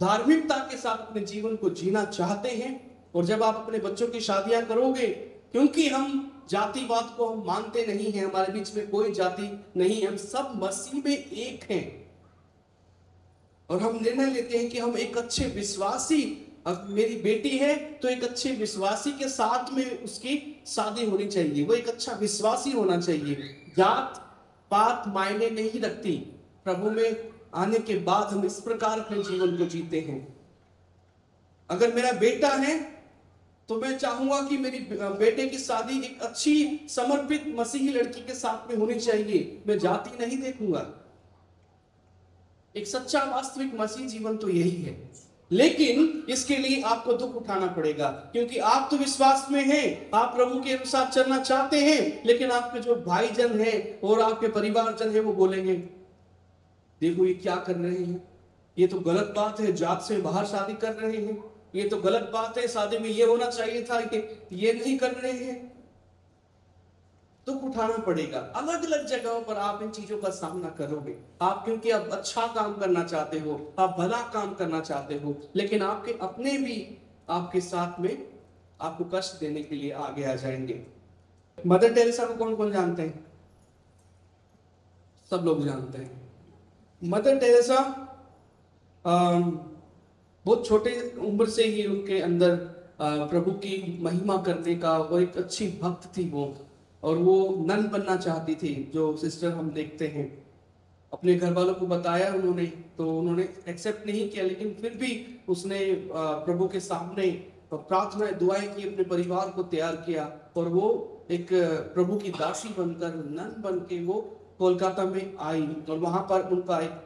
धार्मिकता के साथ अपने जीवन को जीना चाहते हैं। और जब आप अपने बच्चों की शादियाँ करोगे, क्योंकि हम जातिवाद को हम मानते नहीं हैं, हमारे बीच में कोई जाति नहीं है, हम सब मसीह में एक हैं। और हम निर्णय लेते हैं कि हम एक अच्छे विश्वासी अब मेरी बेटी है तो एक अच्छे विश्वासी के साथ में उसकी शादी होनी चाहिए। वो एक अच्छा विश्वासी होना चाहिए। जात पात मायने नहीं रखती। प्रभु में आने के बाद हम इस प्रकार अपने जीवन को जीते हैं। अगर मेरा बेटा है तो मैं चाहूँगा कि मेरी बेटे की शादी एक अच्छी समर्पित मसीही लड़की के साथ में होनी चाहिए। मैं जाति नहीं देखूँगा। एक सच्चा वास्तविक मसीह जीवन तो यही है। लेकिन इसके लिए आपको दुख उठाना पड़ेगा, क्योंकि आप तो विश्वास में हैं, आप प्रभु के अनुसार चलना चाहते हैं, लेकिन आपके जो भाई जन है और आपके परिवार जन है वो बोलेंगे, देखो ये क्या कर रहे हैं? ये तो गलत बात है, जात से बाहर शादी कर रहे हैं। ये तो गलत बात है, शादी में ये होना चाहिए था कि ये नहीं कर रहे हैं। दुख उठाना पड़ेगा। अलग अलग जगहों पर आप इन चीज़ों का सामना करोगे। आप क्योंकि आप अच्छा काम करना चाहते हो, आप भला काम करना चाहते हो, लेकिन आपके अपने भी आपके साथ में आपको कष्ट देने के लिए आगे आ जाएँगे। मदर टेरेसा को कौन कौन जानते हैं? सब लोग जानते हैं। मदर टेरेसा बहुत छोटे उम्र से ही उनके अंदर प्रभु की महिमा करने का वो एक अच्छी भक्त थी वो। और वो नन बनना चाहती थी, जो सिस्टर हम देखते हैं। अपने घर वालों को बताया उन्होंने तो उन्होंने एक्सेप्ट नहीं किया, लेकिन फिर भी उसने प्रभु के सामने प्रार्थना, दुआएँ की, अपने परिवार को तैयार किया। और वो एक प्रभु की दासी बनकर नन बन के वो कोलकाता में आई। और वहाँ पर उनका एक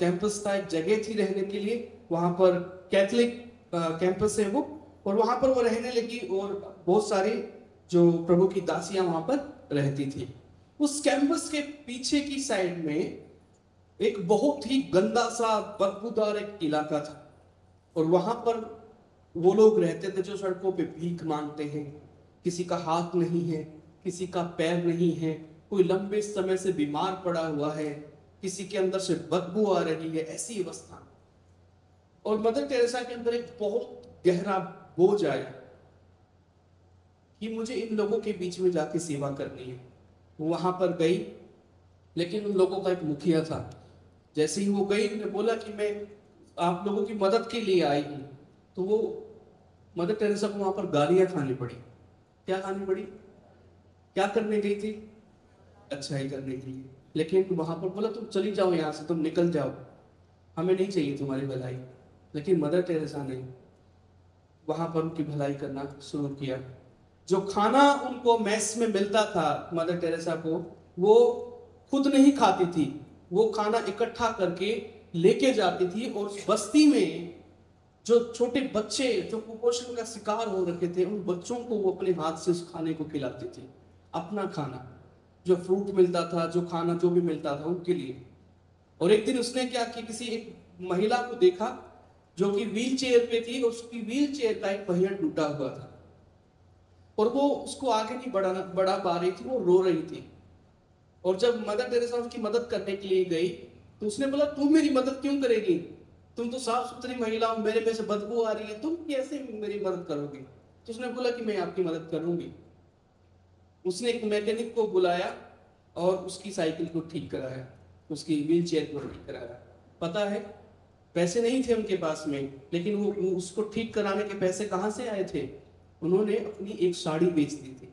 कैंपस था, एक जगह थी रहने के लिए। वहाँ पर कैथलिक कैंपस है वो। और वहाँ पर वो रहने लगी, और बहुत सारी जो प्रभु की दासियाँ वहाँ पर रहती थी, उस कैंपस के पीछे की साइड में एक बहुत ही गंदा सा बदबूदार एक इलाका था। और वहाँ पर वो लोग रहते थे जो सड़कों पे भीख मांगते हैं। किसी का हाथ नहीं है, किसी का पैर नहीं है, कोई लंबे समय से बीमार पड़ा हुआ है, किसी के अंदर से बदबू आ रही है, ऐसी अवस्था। और मदर टेरेसा के अंदर एक बहुत गहरा बोझ आया। कि मुझे इन लोगों के बीच में जाके सेवा करनी है। वहाँ पर गई, लेकिन उन लोगों का एक मुखिया था। जैसे ही वो गई, उन्होंने बोला कि मैं आप लोगों की मदद के लिए आई हूँ। तो वो मदर टेरेसा को वहाँ पर गालियाँ खानी पड़ी। क्या खानी पड़ी? क्या करने गई थी? अच्छा ही करने के लिए। लेकिन वहाँ पर बोला, तुम चली जाओ यहाँ से, तुम निकल जाओ। हमें नहीं चाहिए तुम्हारी भलाई। लेकिन मदर टेरेसा ने वहाँ पर उनकी भलाई करना शुरू किया। जो खाना उनको मैस में मिलता था, मदर टेरेसा को, वो खुद नहीं खाती थी। वो खाना इकट्ठा करके लेके जाती थी और बस्ती में जो छोटे बच्चे, जो कुपोषण का शिकार हो रखे थे, उन बच्चों को वो अपने हाथ से उस खाने को खिलाती थी। अपना खाना, जो फ्रूट मिलता था, जो खाना जो भी मिलता था उनके लिए। और एक दिन उसने क्या किया किसी एक महिला को देखा, जो कि व्हील चेयर पे थी उसकी व्हील चेयर का एक पहिया टूटा हुआ था। और वो उसको आगे नहीं बढ़ा बढ़ा पा रही थी, वो रो रही थी। और जब मदर टेरेसा उसकी मदद करने के लिए गई तो उसने बोला, तू मेरी मदद क्यों करेगी? तुम तो साफ़ सुथरी महिला हो, मेरे में से बदबू आ रही है, तुम कैसे मेरी मदद करोगे? तो उसने बोला कि मैं आपकी मदद करूँगी। उसने एक मैकेनिक को बुलाया और उसकी साइकिल को ठीक कराया, उसकी व्हील चेयर को ठीक कराया। पता है, पैसे नहीं थे उनके पास में, लेकिन वो उसको ठीक कराने के पैसे कहाँ से आए थे? उन्होंने अपनी एक साड़ी बेच दी थी।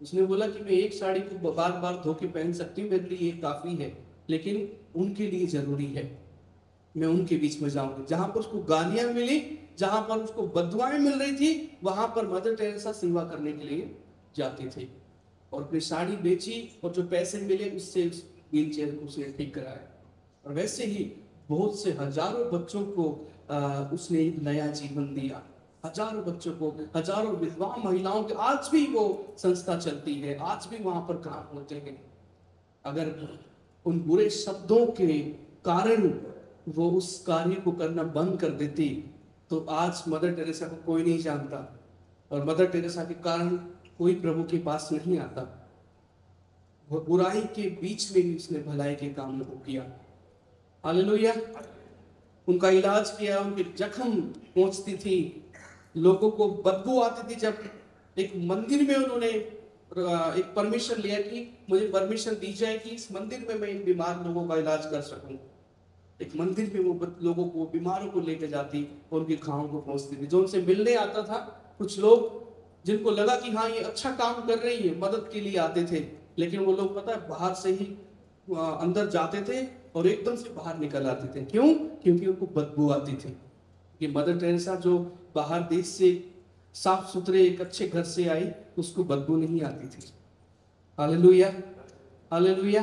उसने बोला कि मैं एक साड़ी को बार बार धो के पहन सकती हूँ मेरे लिए ये काफ़ी है लेकिन उनके लिए ज़रूरी है। मैं उनके बीच में जाऊँगी। जहाँ पर उसको गालियाँ मिली जहाँ पर उसको बदुआएँ मिल रही थी वहाँ पर मदर टेरेसा सेवा करने के लिए जाती थी। और अपनी साड़ी बेची और जो पैसे मिले उससे व्हील चेयर को उसने ठीक कराया। और वैसे ही बहुत से हज़ारों बच्चों को आ, उसने नया जीवन दिया। हज़ारों बच्चों को, हज़ारों विधवा महिलाओं के, आज भी वो संस्था चलती है, आज भी वहाँ पर काम होते हैं। अगर उन बुरे शब्दों के कारण वो उस कार्य को करना बंद कर देती तो आज मदर टेरेसा को कोई नहीं जानता। और मदर टेरेसा के कारण कोई प्रभु के पास नहीं आता। बुराई के बीच में भी उसने भलाई के काम को किया। हालेलुया। उनका इलाज किया, उनके जख्म पहुँचती थी लोगों को बदबू आती थी जब एक मंदिर में उन्होंने एक परमिशन लिया कि मुझे परमिशन दी जाए कि इस मंदिर में मैं इन बीमार लोगों का इलाज कर सकूँ। एक मंदिर में वो लोगों को, बीमारों को लेकर जाती और उनकी खाओं को पहुँचती थी। जो उनसे मिलने आता था, कुछ लोग जिनको लगा कि हाँ ये अच्छा काम कर रही है मदद के लिए आते थे, लेकिन वो लोग पता है, बाहर से ही अंदर जाते थे और एकदम से बाहर निकल आते थे। क्यों? क्योंकि उनको बदबू आती थी। कि मदर टेरेसा जो बाहर देश से साफ़ सुथरे, एक अच्छे घर से आई, उसको बदबू नहीं आती थी। Hallelujah hallelujah.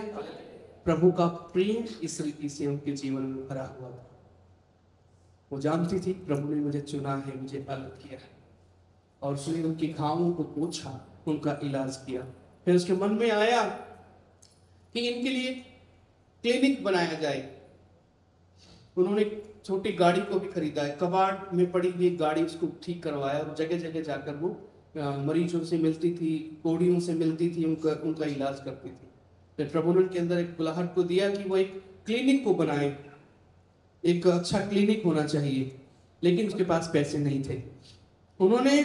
प्रभु का प्रेम इस रीति से उनके जीवन में भरा हुआ था। वो जानती थी, प्रभु ने मुझे चुना है, मुझे अलग किया है। और उसने उनकी घावों को पूछा, उनका इलाज किया। फिर उसके मन में आया कि इनके लिए क्लिनिक बनाया जाए। उन्होंने छोटी गाड़ी को भी खरीदा है। कबाड़ में पड़ी हुई गाड़ी उसको ठीक करवाया और जगह जगह जाकर वो मरीजों से मिलती थी कोड़ियों से मिलती थी उनका उनका इलाज करती थी। फिर प्रभु ने के अंदर एक बुलाहट को दिया कि वो एक क्लिनिक को बनाए। एक अच्छा क्लिनिक होना चाहिए लेकिन उसके पास पैसे नहीं थे। उन्होंने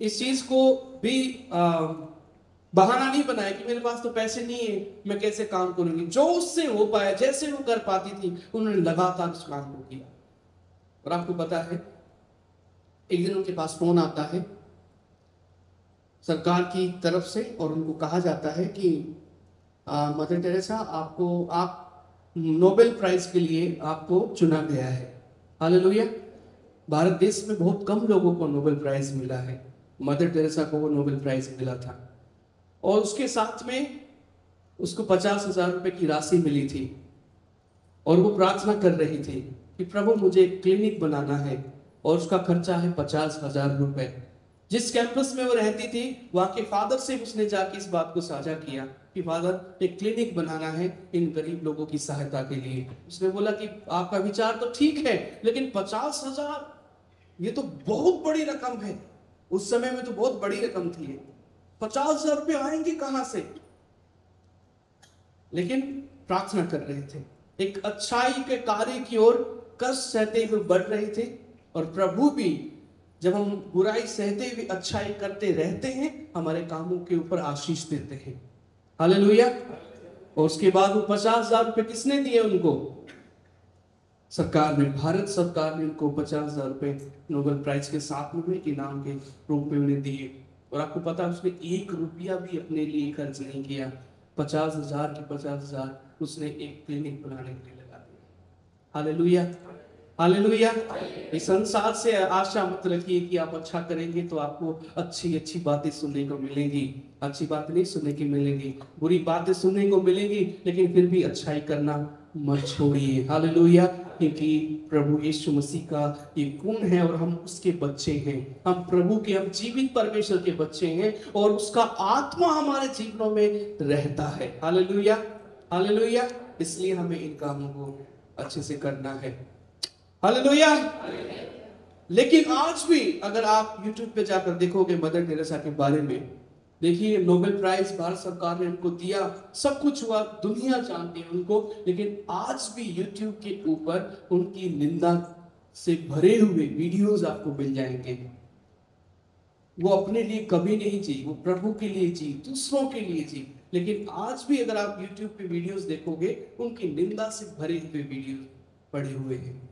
इस चीज़ को भी आ, बहाना नहीं बनाया कि मेरे पास तो पैसे नहीं है, मैं कैसे काम करूँगी? जो उससे हो पाया, जैसे वो कर पाती थी, उन्होंने लगातार उस काम को किया। और आपको पता है, एक दिन उनके पास फ़ोन आता है, सरकार की तरफ़ से, और उनको कहा जाता है कि मदर टेरेसा, आपको, आप नोबेल प्राइज के लिए आपको चुना गया है। हालेलुया। भारत देश में बहुत कम लोगों को नोबेल प्राइज मिला है। मदर टेरेसा को वो नोबेल प्राइज मिला था। और उसके साथ में उसको पचास हज़ार रुपए की राशि मिली थी। और वो प्रार्थना कर रही थी कि प्रभु, मुझे क्लिनिक बनाना है और उसका खर्चा है पचास हज़ार रुपए। जिस कैंपस में वो रहती थी, वहाँ के फादर से उसने जाके इस बात को साझा किया कि, फादर, एक क्लिनिक बनाना है इन गरीब लोगों की सहायता के लिए। उसने बोला कि, आपका विचार तो ठीक है, लेकिन पचास हज़ार, ये तो बहुत बड़ी रकम है। उस समय में तो बहुत बड़ी रकम थी पचास हज़ार रुपये आएँगे कहाँ से? लेकिन प्रार्थना कर रहे थे। एक अच्छाई के कार्य की ओर कष्ट सहते हुए बढ़ रहे थे और प्रभु भी जब हम बुराई सहते हुए अच्छाई करते रहते हैं, हमारे कामों के ऊपर आशीष देते हैं। हालेलुया। और उसके बाद वो पचास हज़ार रुपये किसने दिए उनको? सरकार ने, भारत सरकार ने उनको पचास हज़ार रुपये नोबेल प्राइज के साथ में इनाम के रूप में उन्हें दिए। और आपको पता है, उसने एक रुपया भी अपने लिए खर्च नहीं किया। पचास हज़ार की पचास हज़ार उसने एक क्लिनिक बनाने के लिए लगा दिया हालेलुया। हालेलुया। इस संसार से आशा मत रखिए कि आप अच्छा करेंगे तो आपको अच्छी अच्छी बातें सुनने को मिलेंगी। अच्छी बात नहीं सुनने की मिलेंगी। बुरी बातें सुनने को मिलेंगी, लेकिन फिर भी अच्छाई करना मत छोड़िए। क्योंकि प्रभु यीशु मसीह का ये गुण है और हम उसके बच्चे हैं। हम प्रभु के, हम जीवित परमेश्वर के बच्चे हैं और उसका आत्मा हमारे जीवनों में रहता है। Hallelujah hallelujah. इसलिए हमें इन कामों को अच्छे से करना है। हालेलुया। लेकिन आज भी अगर आप YouTube पे जाकर देखोगे मदर टेरेसा के बारे में देखिए नोबेल प्राइज भारत सरकार ने उनको दिया, सब कुछ हुआ, दुनिया जानती है उनको, लेकिन आज भी YouTube के ऊपर उनकी निंदा से भरे हुए वीडियोस आपको मिल जाएँगे। वो अपने लिए कभी नहीं जी, वो प्रभु के लिए जी, दूसरों के लिए जी। लेकिन आज भी अगर आप YouTube पे वीडियोस देखोगे, उनकी निंदा से भरे हुए वीडियो पड़े हुए हैं।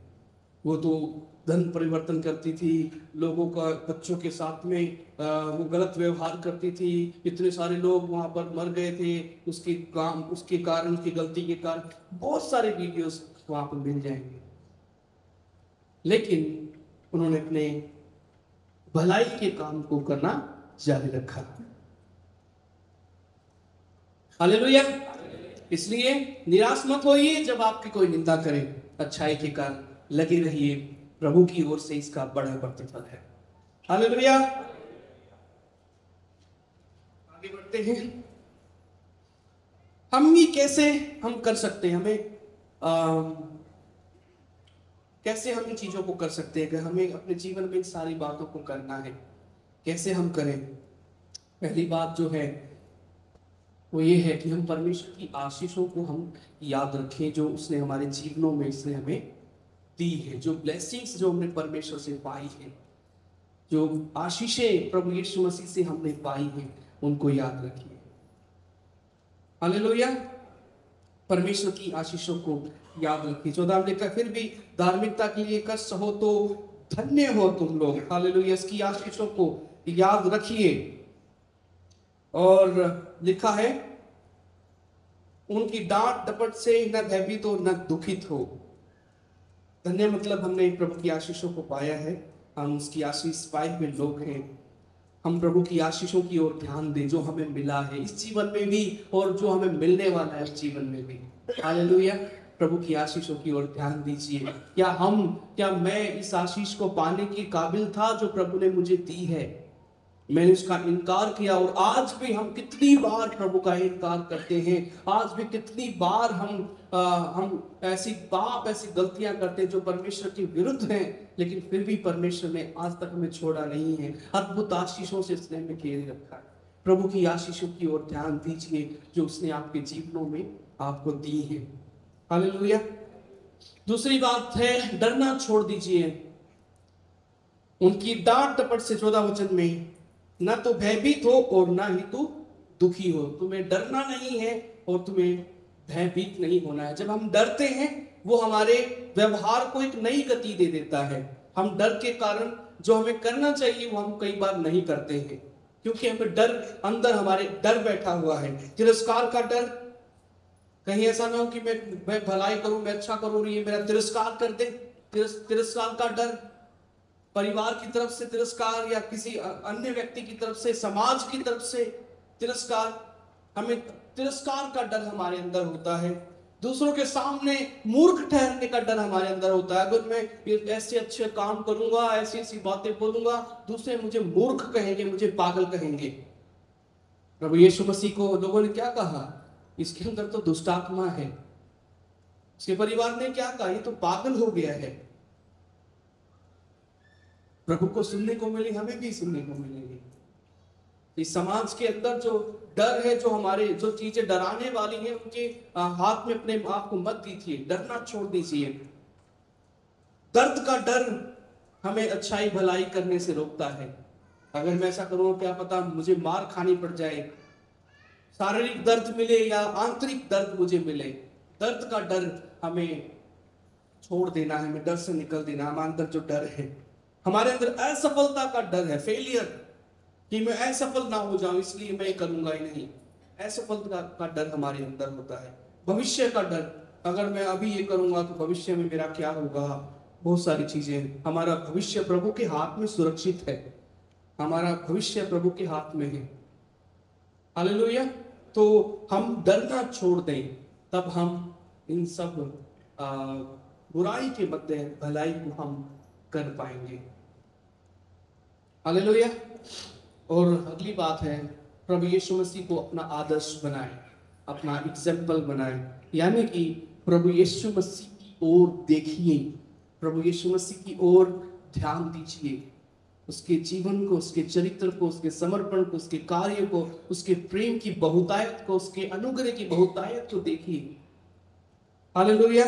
वो तो धन परिवर्तन करती थी लोगों का बच्चों के साथ में आ, वो गलत व्यवहार करती थी। इतने सारे लोग वहाँ पर मर गए थे उसके काम उसके कारण उसकी गलती के कारण। बहुत सारे वीडियोस वहाँ पर मिल जाएँगे। लेकिन उन्होंने अपने भलाई के काम को करना जारी रखा। हालेलुया इसलिए निराश मत होइए जब आपकी कोई निंदा करे। अच्छाई के कारण लगे रहिए। प्रभु की ओर से इसका बड़ा प्रतिफल है। आगे बढ़ते हैं। हम ही कैसे हम कर सकते हैं? हमें आ, कैसे हम इन चीज़ों को कर सकते हैं? हमें अपने जीवन में इन सारी बातों को करना है कैसे हम करें? पहली बात जो है वो ये है कि हम परमेश्वर की आशीषों को हम याद रखें जो उसने हमारे जीवनों में इसने हमें दी है, जो ब्लेसिंग्स जो हमने परमेश्वर से पाई है, जो आशीषें प्रभु यीशु मसीह से हमने पाई हैं, उनको याद रखिए। हालेलुया परमेश्वर की आशीषों को याद रखिए। चौदह लिखा, फिर भी धार्मिकता के लिए कष्ट हो तो धन्य हो तुम लोग। हालेलुया इसकी आशीषों को याद रखिए। और लिखा है, उनकी डांट डपट से न भयभीत हो, न दुखित हो। धन्य मतलब हमने प्रभु की आशीषों को पाया है। हम उसकी आशीष पाए हुए लोग हैं। हम प्रभु की आशीषों की ओर ध्यान दें, जो हमें मिला है इस जीवन में भी और जो हमें मिलने वाला है इस जीवन में भी। हालेलुया। प्रभु की आशीषों की ओर ध्यान दीजिए। क्या हम, क्या मैं इस आशीष को पाने के काबिल था जो प्रभु ने मुझे दी है? मैंने उसका इनकार किया और आज भी हम कितनी बार प्रभु का इनकार करते हैं। आज भी कितनी बार हम आ, हम ऐसी पाप ऐसी गलतियाँ करते हैं जो परमेश्वर के विरुद्ध हैं लेकिन फिर भी परमेश्वर ने आज तक हमें छोड़ा नहीं है। अद्भुत आशीषों से उसने हमें घेरे रखा है। प्रभु की आशीषों की ओर ध्यान दीजिए जो उसने आपके जीवनों में आपको दी है। हालेलुया। दूसरी बात है डरना छोड़ दीजिए। उनकी डांट टपट से चौदह वचन में ना तो भयभीत हो और ना ही तू दुखी हो। तुम्हें डरना नहीं है और तुम्हें भयभीत नहीं होना है। जब हम डरते हैं, वो हमारे व्यवहार को एक नई गति दे देता है। हम डर के कारण जो हमें करना चाहिए, वो हम कई बार नहीं करते हैं। क्योंकि हमें डर अंदर हमारे डर बैठा हुआ है। तिरस्कार का डर, कहीं ऐसा ना हो कि मैं मैं भलाई करूँ, मैं अच्छा करूँ ये मेरा तिरस्कार कर दे। तिरस्कार का डर परिवार की तरफ़ से तिरस्कार या किसी अन्य व्यक्ति की तरफ़ से, समाज की तरफ़ से तिरस्कार, हमें तिरस्कार का डर हमारे अंदर होता है। दूसरों के सामने मूर्ख ठहरने का डर हमारे अंदर होता है। अगर मैं ऐसे अच्छे काम करूँगा, ऐसी ऐसी बातें बोलूँगा, दूसरे मुझे मूर्ख कहेंगे, मुझे पागल कहेंगे। प्रभु यीशु मसीह को लोगों ने क्या कहा? इसके अंदर तो दुष्टात्मा है। उसके परिवार ने क्या कहा? ये तो पागल हो गया है। प्रभु को सुनने को मिली, हमें भी सुनने को मिलेगी। इस समाज के अंदर जो डर है, जो हमारे, जो चीज़ें डराने वाली हैं, उनके हाथ में अपने आप को मत दीजिए, डरना छोड़ दीजिए। दर्द का डर हमें अच्छाई भलाई करने से रोकता है। अगर मैं ऐसा करूँ, क्या पता मुझे मार खानी पड़ जाए। शारीरिक दर्द मिले या आंतरिक दर्द मुझे मिले। दर्द का डर हमें छोड़ देना है, हमें डर से निकल देना हमारे अंदर जो डर है हमारे अंदर असफलता का डर है फेलियर कि मैं असफल ना हो जाऊँ इसलिए मैं करूँगा ही नहीं। असफलता का डर हमारे अंदर होता है। भविष्य का डर अगर मैं अभी ये करूँगा तो भविष्य में मेरा क्या होगा? बहुत सारी चीज़ें हमारा भविष्य प्रभु के हाथ में सुरक्षित है। हमारा भविष्य प्रभु के हाथ में है। हालेलुया तो हम डरना छोड़ दें। तब हम इन सब आ, बुराई के मध्य भलाई को हम कर पाएँगे। हालेलुया। और अगली बात है, प्रभु यीशु मसीह को अपना आदर्श बनाए, अपना एग्ज़ाम्पल बनाए। यानी कि प्रभु यीशु मसीह की ओर देखिए, प्रभु यीशु मसीह की ओर ध्यान दीजिए। उसके जीवन को, उसके चरित्र को, उसके समर्पण को, उसके कार्य को, उसके प्रेम की बहुतायत को, उसके अनुग्रह की बहुतायत को देखिए। Hallelujah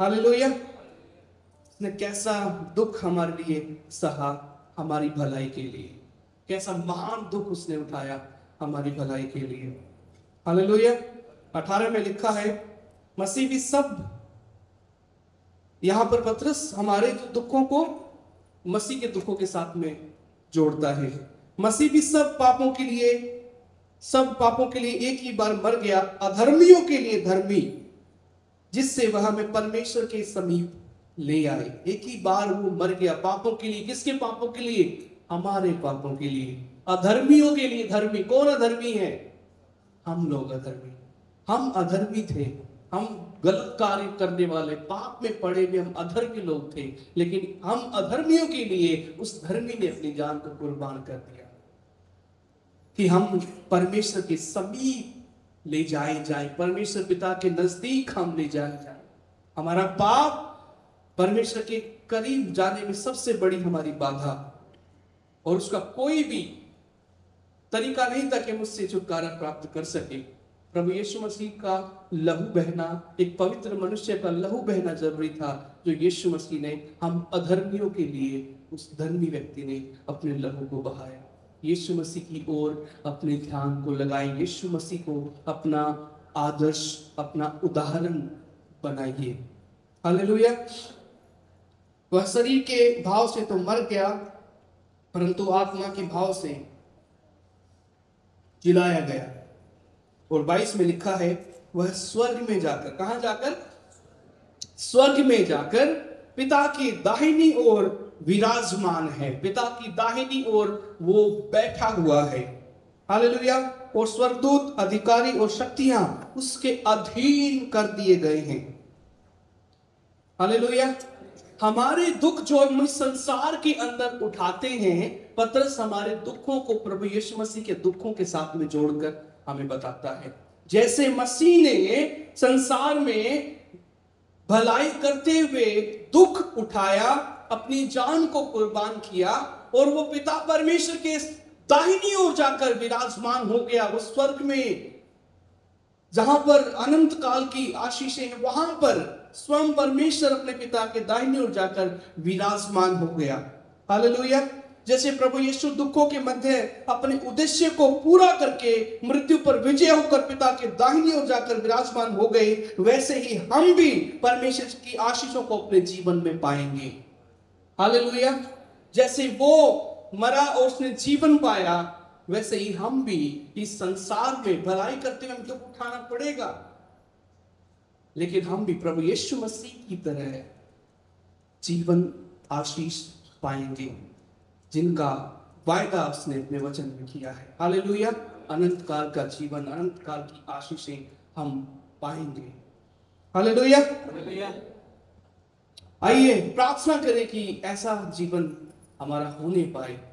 hallelujah. उसने कैसा दुख हमारे लिए सहा हमारी भलाई के लिए। कैसा महान दुख उसने उठाया हमारी भलाई के लिए। हालेलुया। अठारह में लिखा है, मसीह भी सब यहाँ पर पत्रस हमारे दुखों को मसीह के दुखों के साथ में जोड़ता है। मसीह भी सब पापों के लिए, सब पापों के लिए एक ही बार मर गया, अधर्मियों के लिए धर्मी, जिससे वह हमें परमेश्वर के समीप ले आए। एक ही बार वो मर गया पापों के लिए। किसके पापों के लिए? हमारे पापों के लिए। अधर्मियों के लिए। धर्मी कौन अधर्मी है? हम लोग अधर्मी। हम अधर्मी थे। हम गलत कार्य करने वाले, पाप में पड़े हुए हम अधर्मी लोग थे। लेकिन हम अधर्मियों के लिए उस धर्मी ने अपनी जान को कुर्बान कर दिया कि हम परमेश्वर के समीप ले जाए जाए। परमेश्वर पिता के नज़दीक हम ले जाए जाए। हमारा पाप परमेश्वर के करीब जाने में सबसे बड़ी हमारी बाधा और उसका कोई भी तरीका नहीं था कि मुझसे छुटकारा प्राप्त कर सके। प्रभु यीशु मसीह का लहू बहना एक पवित्र मनुष्य का लहू बहना ज़रूरी था, जो यीशु मसीह ने हम अधर्मियों के लिए, उस धर्मी व्यक्ति ने अपने लहू को बहाया। यीशु मसीह की ओर अपने ध्यान को लगाए। यीशु मसीह को अपना आदर्श, अपना उदाहरण बनाइए। हालेलुया। वह शरीर के भाव से तो मर गया, परंतु आत्मा के भाव से जिलाया गया। और बाईस में लिखा है, वह स्वर्ग में जाकर, कहा जाकर? स्वर्ग में जाकर पिता की दाहिनी ओर विराजमान है। पिता की दाहिनी ओर वो बैठा हुआ है। हालेलुया। और स्वर्गदूत, अधिकारी और शक्तियाँ उसके अधीन कर दिए गए हैं। हालेलुया। हमारे दुख जो हम संसार के अंदर उठाते हैं, पत्रस हमारे दुखों को प्रभु यीशु मसीह के दुखों के साथ में जोड़कर हमें बताता है। जैसे मसीह ने संसार में भलाई करते हुए दुख उठाया, अपनी जान को कुर्बान किया और वो पिता परमेश्वर के दाहिनी ओर जाकर विराजमान हो गया वो स्वर्ग में, जहाँ पर अनंत काल की आशीषें हैं, वहाँ पर स्वयं परमेश्वर अपने पिता के दाहिने ओर जाकर विराजमान हो गया। हालेलुया। जैसे प्रभु यीशु दुखों के मध्य अपने उद्देश्य को पूरा करके मृत्यु पर विजय होकर पिता के दाहिनी ओर जाकर विराजमान हो गए, वैसे ही हम भी परमेश्वर की आशीषों को अपने जीवन में पाएँगे। हालेलुया। जैसे वो मरा और उसने जीवन पाया, वैसे ही हम भी इस संसार में भलाई करते हुए हमको उठाना पड़ेगा। लेकिन हम भी प्रभु यीशु मसीह की तरह जीवन आशीष पाएँगे जिनका वायदा उसने अपने वचन में किया है। हालेलुया। अनंत काल का जीवन अनंत काल की आशीषें हम पाएँगे। हालेलुया। आइए प्रार्थना करें कि ऐसा जीवन हमारा होने पाए।